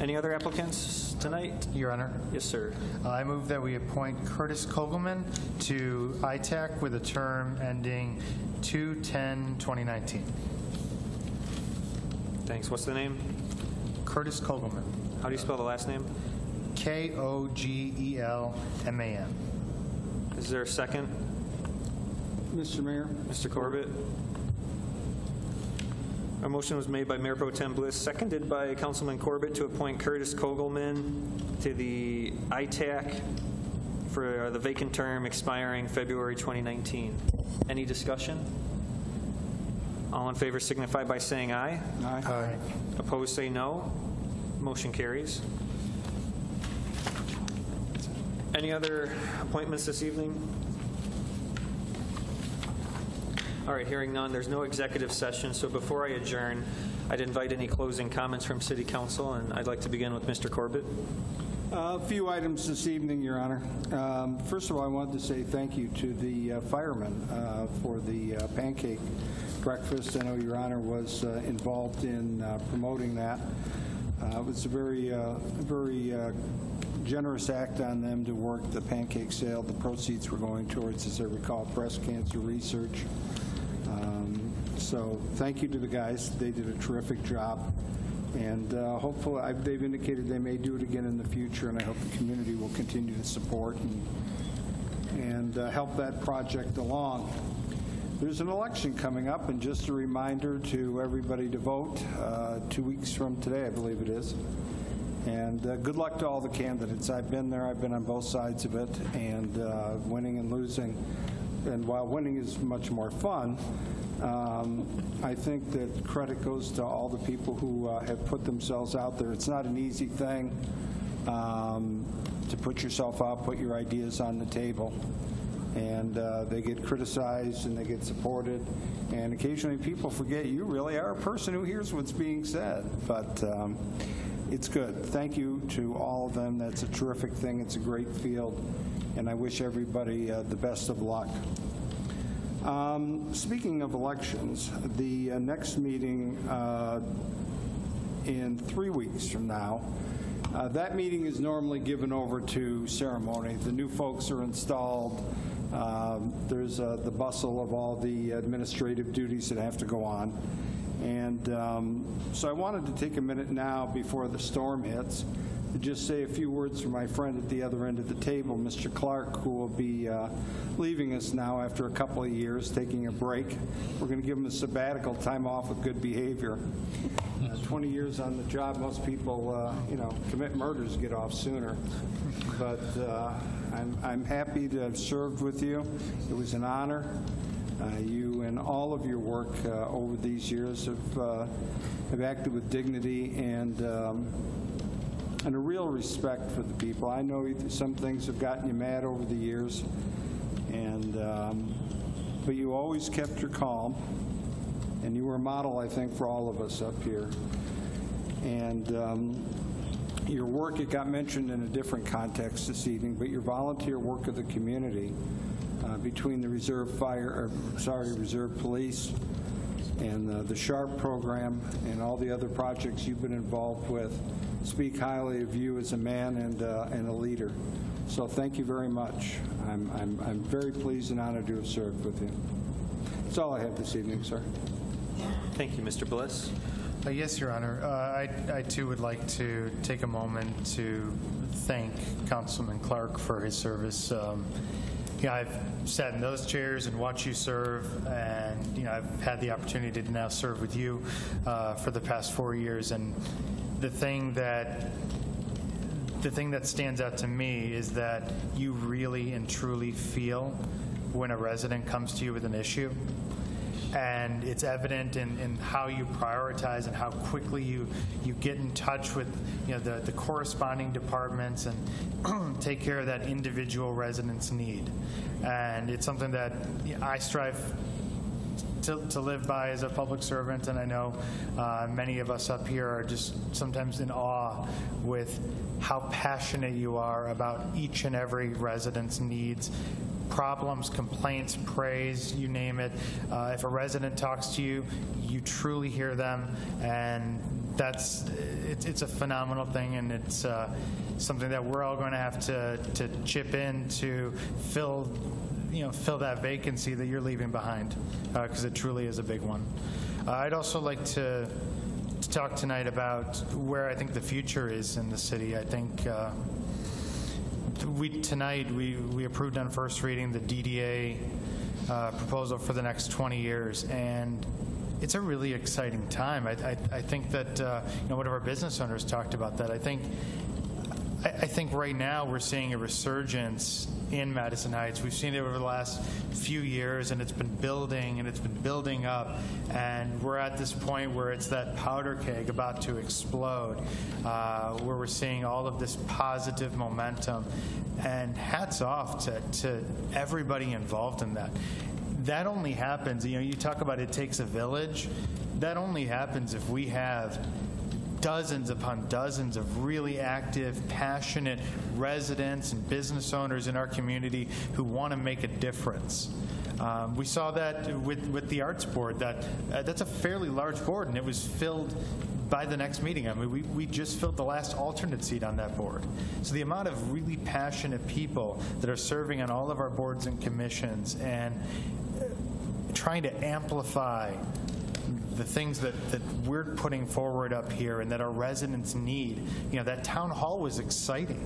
Any other applicants tonight? Your Honor. Yes, sir. Uh, I move that we appoint Curtis Kogelman to ITAC with a term ending 2/10/2019. Thanks. What's the name? Curtis Kogelman. How do you spell the last name? K-O-G-E-L-M-A-N. Is there a second? Mr. Mayor? Mr. Corbett? A motion was made by Mayor Pro Tem Bliss, seconded by Councilman Corbett to appoint Curtis Kogelman to the ITAC for the vacant term expiring February 2019. Any discussion? All in favor signify by saying aye. Aye. Opposed, say no. Motion carries. Any other appointments this evening? All right, hearing none, there's no executive session, so before I adjourn, I'd invite any closing comments from City Council, and I'd like to begin with Mr. Corbett. A few items this evening, Your Honor. Um, First of all, I wanted to say thank you to the uh, firemen uh, for the uh, pancake breakfast. I know Your Honor was uh, involved in uh, promoting that. It was a very, very generous act on them to work the pancake sale. The proceeds were going towards, as I recall, breast cancer research. So thank you to the guys. They did a terrific job. And uh, hopefully, I- they've indicated they may do it again in the future, and I hope the community will continue to support and, and uh, help that project along. There's an election coming up, and just a reminder to everybody to vote, uh, two weeks from today, I believe it is. And uh, good luck to all the candidates. I've been there, I've been on both sides of it, and uh, winning and losing. And while winning is much more fun, um, I think that credit goes to all the people who uh, have put themselves out there. It's not an easy thing um, to put yourself out, put your ideas on the table. And uh, they get criticized and they get supported. And occasionally people forget you really are a person who hears what's being said. But um, it's good. Thank you to all of them. That's a terrific thing. It's a great field. And I wish everybody uh, the best of luck. Um, Speaking of elections, the uh, next meeting uh, in three weeks from now, uh, that meeting is normally given over to ceremony. The new folks are installed. Um, There's uh, the bustle of all the administrative duties that have to go on. And um, so I wanted to take a minute now before the storm hits to just say a few words for my friend at the other end of the table, Mr. Clark, who will be uh, leaving us now after a couple of years, taking a break. We're going to give him a sabbatical time off with good behavior. Uh, 20 years on the job, most people, uh, you know, commit murders, get off sooner. But uh, I'm, I'm happy to have served with you. It was an honor. Uh, You and all of your work uh, over these years have, uh, have acted with dignity and, um, and a real respect for the people. I know some things have gotten you mad over the years, and, um, but you always kept your calm, and you were a model, I think, for all of us up here. And um, your work, it got mentioned in a different context this evening, but your volunteer work of the community uh, between the Reserve Fire, or, sorry, Reserve Police and uh, the SHARP program and all the other projects you've been involved with speak highly of you as a man and, uh, and a leader. So thank you very much. I'm, I'm, I'm very pleased and honored to have served with you. That's all I have this evening, sir. Thank you, Mr. Bliss. Uh, Yes, Your Honor. Uh, I I too would like to take a moment to thank Councilman Clark for his service. Um, You know, I've sat in those chairs and watched you serve, and, you know, I've had the opportunity to now serve with you uh, for the past four years, and the thing that the thing that stands out to me is that you really and truly feel when a resident comes to you with an issue. And it's evident in, in how you prioritize and how quickly you, you get in touch with, you know, the, the corresponding departments and take care of that individual resident's need. And it's something that I strive to, to live by as a public servant, and I know uh, many of us up here are just sometimes in awe with how passionate you are about each and every resident's needs, problems, complaints, praise, you name it. Uh, if a resident talks to you, you truly hear them, and that's it's, it's a phenomenal thing, and it's uh, something that we're all going to have to, to chip in to fill you know, fill that vacancy that you're leaving behind, because it truly is a big one. Uh, I'd also like to, to talk tonight about where I think the future is in the city. I think uh, we tonight we, we approved on first reading the DDA uh, proposal for the next 20 years, and it's a really exciting time. I, I, I think that uh, you know one of our business owners talked about that. I think I, I think right now we're seeing a resurgence in Madison Heights. We've seen it over the last few years, and it's been building and it's been building up. And we're at this point where it's that powder keg about to explode, uh, where we're seeing all of this positive momentum. And hats off to, to everybody involved in that. That only happens, you know, you talk about it takes a village. That only happens if we have dozens upon dozens of really active, passionate residents and business owners in our community who want to make a difference. Um, we saw that with, with the Arts Board. That uh, that's a fairly large board, and it was filled by the next meeting. I mean, we, we just filled the last alternate seat on that board. So the amount of really passionate people that are serving on all of our boards and commissions and uh, trying to amplify the things that, that we're putting forward up here and that our residents need. You know, that town hall was exciting.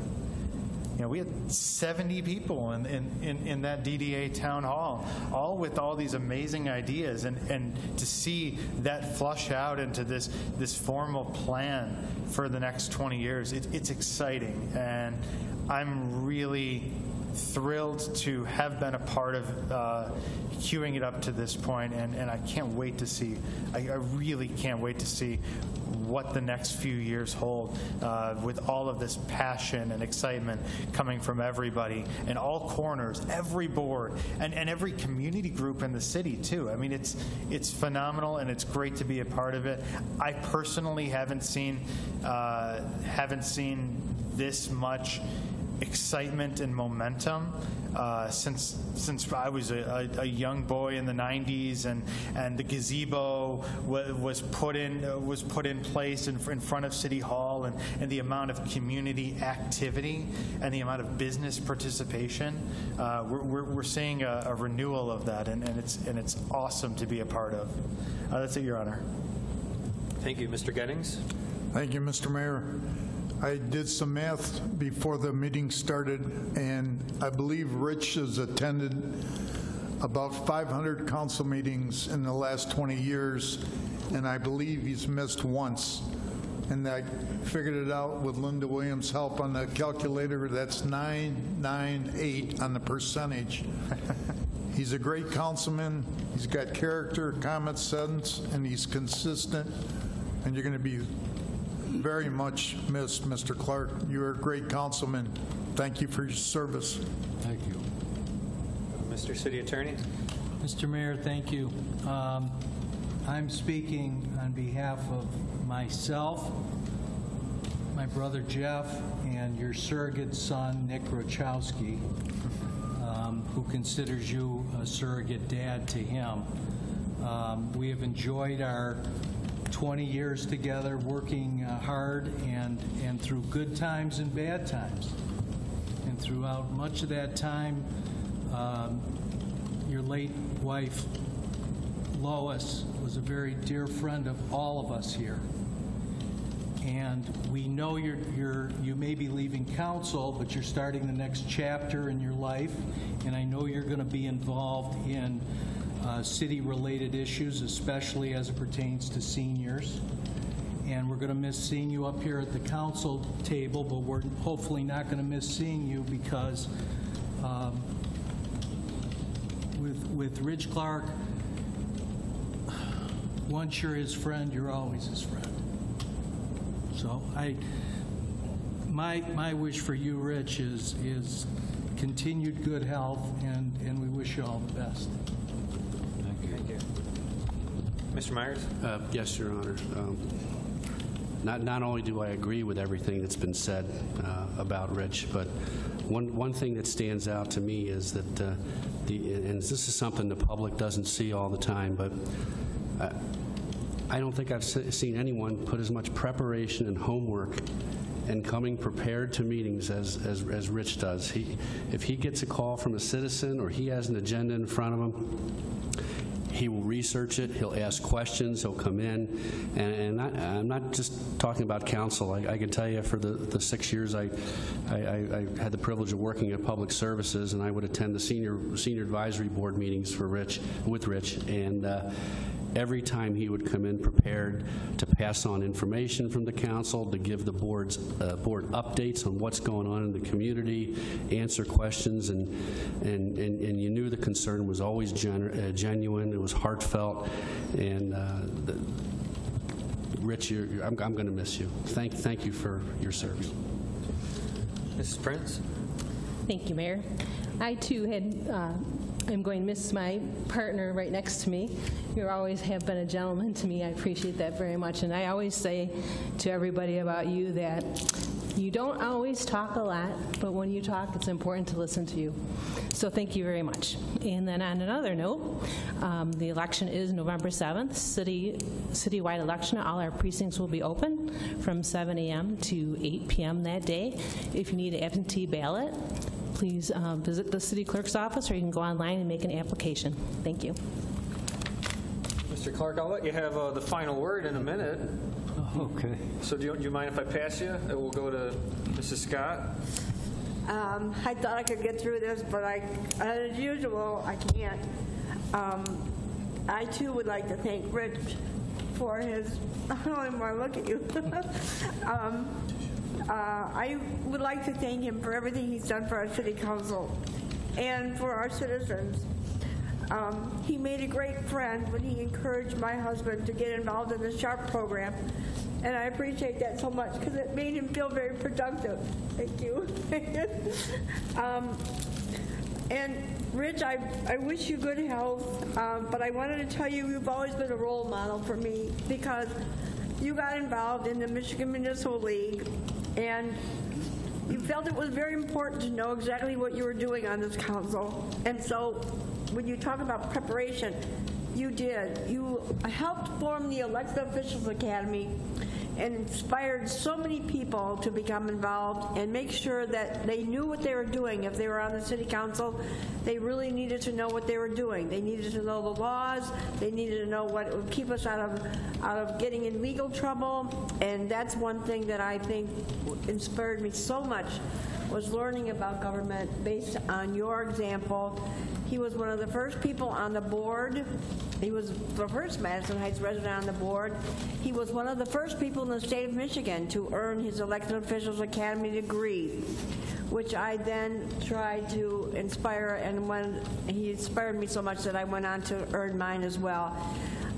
You know, we had 70 people in, in, in, in that DDA town hall, all with all these amazing ideas. And, and to see that flush out into this, this formal plan for the next 20 years, it, it's exciting. And I'm really thrilled to have been a part of uh, queuing it up to this point, and, and I can't wait to see, I, I really can't wait to see what the next few years hold uh, with all of this passion and excitement coming from everybody in all corners, every board, and, and every community group in the city, too. I mean, it's, it's phenomenal, and it's great to be a part of it. I personally haven't seen, uh, haven't seen this much excitement and momentum uh, since since I was a, a, a, young boy in the 90s, and and the gazebo was, was put in uh, was put in place in, in front of City Hall, and, and the amount of community activity and the amount of business participation, uh, we're, we're, we're, seeing a, a, renewal of that, and, and it's and it's awesome to be a part of. Uh, that's it, Your Honor. Thank you. Mr. Gettings? Thank you, Mr. Mayor. I did some math before the meeting started, and I believe Rich has attended about 500 council meetings in the last 20 years, and I believe he's missed once. And I figured it out with Linda Williams' help on the calculator. That's 998 on the percentage. He's a great councilman. He's got character, common sense, and he's consistent. And you're going to be very much missed, Mr. Clark. You're a great councilman. Thank you for your service. Thank you. Mr. City Attorney? Mr. Mayor, thank you. Um, I'm speaking on behalf of myself, my brother Jeff, and your surrogate son, Nick Rochowski, um, who considers you a surrogate dad to him. Um, We have enjoyed our 20 years together, working uh, hard and, and through good times and bad times. And throughout much of that time, um, your late wife, Lois, was a very dear friend of all of us here. And we know you're, you're, you may be leaving council, but you're starting the next chapter in your life. And I know you're going to be involved in uh, city-related issues, especially as it pertains to seniors. And we're going to miss seeing you up here at the council table, but we're hopefully not going to miss seeing you because um, with, with Rich Clark, once you're his friend, you're always his friend. So I, my, my wish for you, Rich, is, is continued good health, and, and we wish you all the best. Mr. Myers? Uh, Yes, Your Honor. Um, Not, not only do I agree with everything that's been said uh, about Rich, but one, one thing that stands out to me is that uh, the, and this is something the public doesn't see all the time, but uh, I don't think I've se- seen anyone put as much preparation and homework and coming prepared to meetings as, as, as Rich does. He, if he gets a call from a citizen or he has an agenda in front of him, he will research it, he'll ask questions, he'll come in, and, and I, I'm not just talking about council. I, I can tell you for the, the six years I, I, I I had the privilege of working at Public Services, and I would attend the senior, senior advisory board meetings for Rich, with Rich, and uh, every time he would come in prepared to pass on information from the council, to give the board's, uh, board updates on what's going on in the community, answer questions, and, and, and and you knew the concern was always gen- uh, genuine, it was heartfelt, and uh, the- Rich, you're, you're- I'm, I'm going to miss you. Thank, thank you for your service. Mrs. Prince? Thank you, Mayor. I too had, am going to miss my partner right next to me. You always have been a gentleman to me. I appreciate that very much. And I always say to everybody about you that you don't always talk a lot, but when you talk, it's important to listen to you. So thank you very much. And then on another note, um, the election is November 7th, city citywide election. All our precincts will be open from 7 a.m. to 8 p.m. that day. If you need an absentee ballot, please um, visit the city clerk's office, or you can go online and make an application. Thank you. Mr. Clark, I'll let you have uh, the final word in a minute. Okay. So do you, do you mind if I pass you? And we'll go to Mrs. Scott. Um, I thought I could get through this, but I, as usual, I can't. Um, I too would like to thank Rich for his, I don't even want to look at you. Um, uh, I would like to thank him for everything he's done for our city council and for our citizens. Um, He made a great friend when he encouraged my husband to get involved in the SHARP program, and I appreciate that so much because it made him feel very productive. Thank you. Um, And Rich, I, I wish you good health, um, but I wanted to tell you, you've always been a role model for me because you got involved in the Michigan Municipal League, and you felt it was very important to know exactly what you were doing on this council. And so when you talk about preparation, you did. You helped form the Elected Officials Academy, and inspired so many people to become involved and make sure that they knew what they were doing. If they were on the city council, they really needed to know what they were doing. They needed to know the laws. They needed to know what would keep us out of out of getting in legal trouble. And that's one thing that I think inspired me so much was learning about government based on your example. He was one of the first people on the board. He was the first Madison Heights resident on the board. He was one of the first people in the state of Michigan to earn his elected officials academy degree, which I then tried to inspire, and when he inspired me so much that I went on to earn mine as well.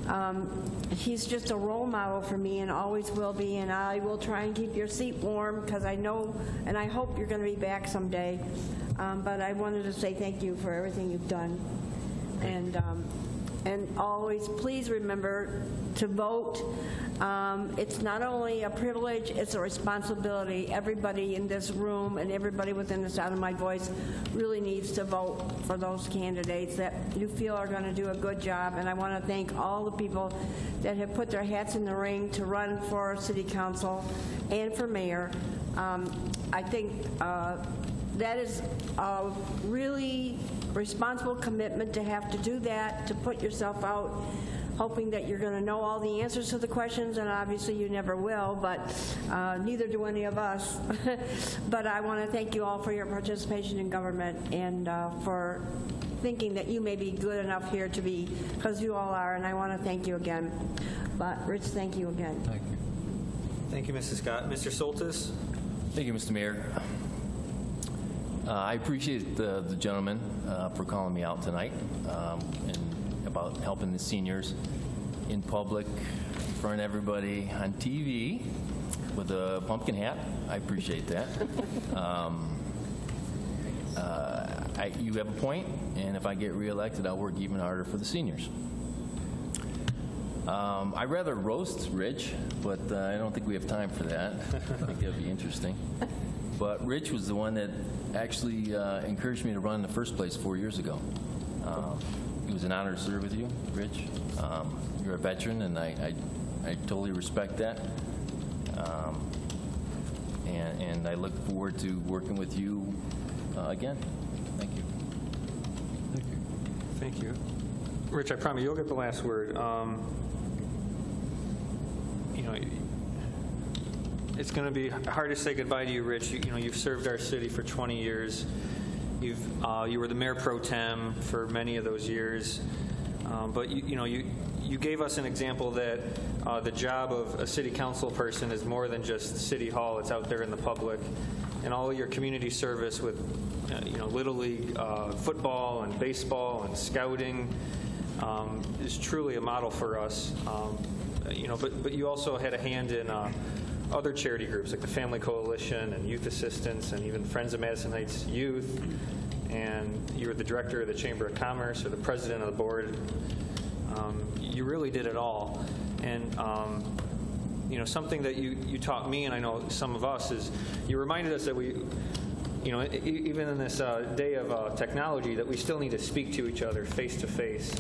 Um, he's just a role model for me and always will be, and I will try and keep your seat warm because I know and I hope you're going to be back someday. Um, but I wanted to say thank you for everything you've done. And, um, and always, please remember to vote. Um, It's not only a privilege, it's a responsibility. Everybody in this room and everybody within the sound of my voice really needs to vote for those candidates that you feel are going to do a good job. And I want to thank all the people that have put their hats in the ring to run for city council and for mayor. Um, I think uh, that is a really responsible commitment to have to do that, to put yourself out, hoping that you're going to know all the answers to the questions, and obviously you never will, but uh, neither do any of us. but I want to thank you all for your participation in government and uh, for thinking that you may be good enough here to be, because you all are, and I want to thank you again. But, Rich, thank you again. Thank you. Thank you, Mrs. Scott. Mr. Soltis? Thank you, Mr. Mayor. Uh, I appreciate the the gentleman uh, for calling me out tonight um, and about helping the seniors in public, in front of everybody, on TV with a pumpkin hat. I appreciate that. Um, uh, I- You have a point, and if I get reelected, I'll work even harder for the seniors. Um, I'd rather roast Rich, but uh, I don't think we have time for that. I think that'd be interesting. But Rich was the one that actually uh, encouraged me to run in the first place four years ago. Um, It was an honor to serve with you, Rich. Um, You're a veteran, and I, I, I totally respect that. Um, And, and I look forward to working with you uh, again. Thank you. Thank you. Thank you. Rich, I promise you'll get the last word. Um, You know, it's going to be hard to say goodbye to you, Rich. You you know, you've served our city for 20 years. You've, uh, you were the mayor pro tem for many of those years. Um, But you, you know, you, you gave us an example that uh, the job of a city council person is more than just city hall. It's out there in the public. And all your community service with, uh, you know, Little League uh, football and baseball and scouting um, is truly a model for us. Um, You know, but, but you also had a hand in uh, other charity groups like the Family Coalition and Youth Assistance and even Friends of Madison Heights Youth. And you were the director of the Chamber of Commerce or the president of the board. Um, you really did it all. And, um, you know, something that you, you taught me, and I know some of us, is you reminded us that we, you know, even in this uh, day of uh, technology, that we still need to speak to each other face to face.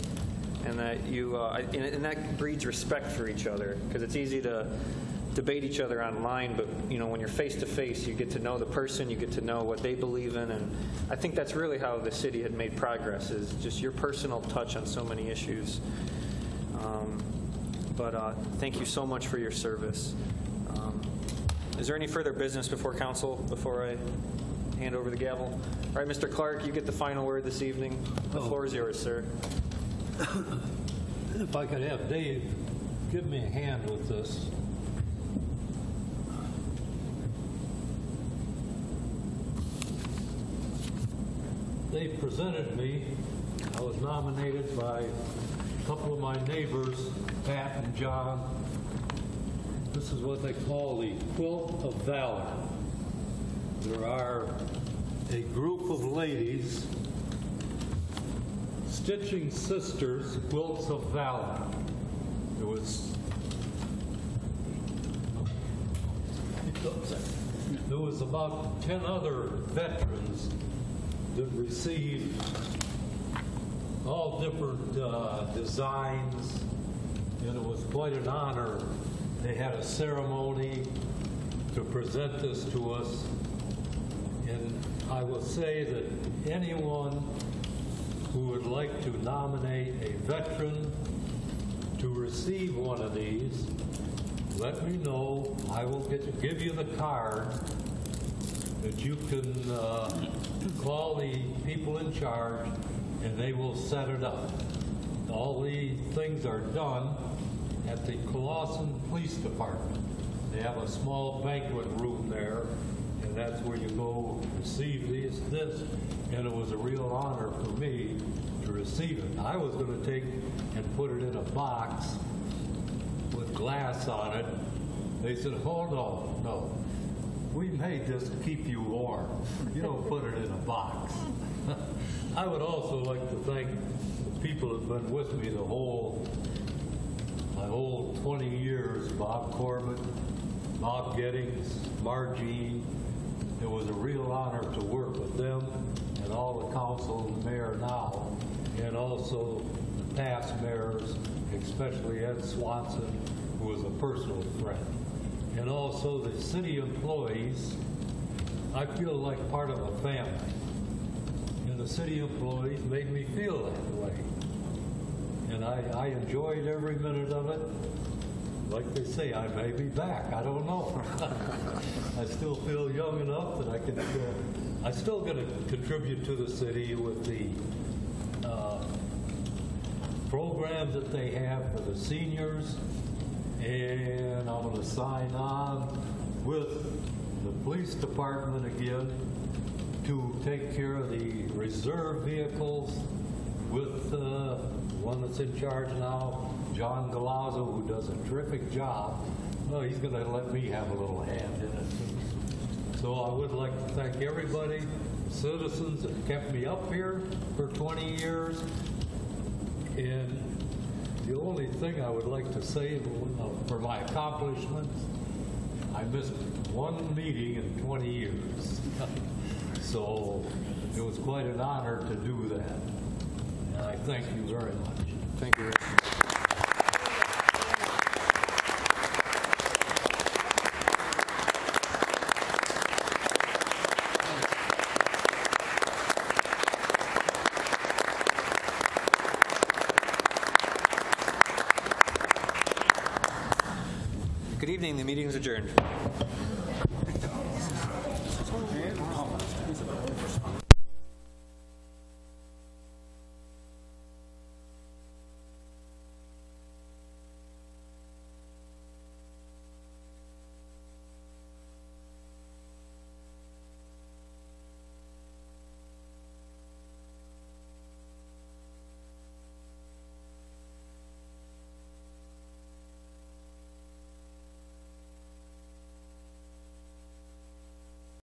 And that you, uh, and, and that breeds respect for each other, because it's easy to debate each other online, but, you know, when you're face to face, you get to know the person, you get to know what they believe in, and I think that's really how the city had made progress, is just your personal touch on so many issues. Um, But uh, thank you so much for your service. Um, Is there any further business before council, before I hand over the gavel? All right, Mr. Clark, you get the final word this evening. The floor is yours, sir. If I could have Dave give me a hand with this. They presented me, I was nominated by a couple of my neighbors, Pat and John. This is what they call the quilt of valor. There are a group of ladies Stitching Sisters, Quilts of Valor. There was there was about 10 other veterans that received all different uh, designs, and it was quite an honor. They had a ceremony to present this to us, and I will say that anyone who would like to nominate a veteran to receive one of these, let me know. I will get, to give you the card that you can uh, call the people in charge, and they will set it up. All the things are done at the Clawson Police Department. They have a small banquet room there, and that's where you go receive these, this, and it was a real honor for me to receive it. I was going to take and put it in a box with glass on it. They said, hold on, no. We made this to keep you warm. You don't put it in a box. I would also like to thank the people who've been with me the whole, my whole 20 years, Bob Corbett, Bob Gettings, Margie. It was a real honor to work with them and all the council and the mayor now, and also the past mayors, especially Ed Swanson, who was a personal friend. And also the city employees, I feel like part of a family. And the city employees made me feel that way. And I, I enjoyed every minute of it. Like they say, I may be back, I don't know. I still feel young enough that I can, uh, I still going to contribute to the city with the uh, programs that they have for the seniors, and I'm going to sign on with the police department again to take care of the reserve vehicles with uh, one that's in charge now, John Galazzo, who does a terrific job. Well, he's going to let me have a little hand in it. So I would like to thank everybody, citizens that kept me up here for 20 years, and the only thing I would like to say uh, for my accomplishments, I missed one meeting in 20 years. So it was quite an honor to do that. And I thank you very much. Thank you,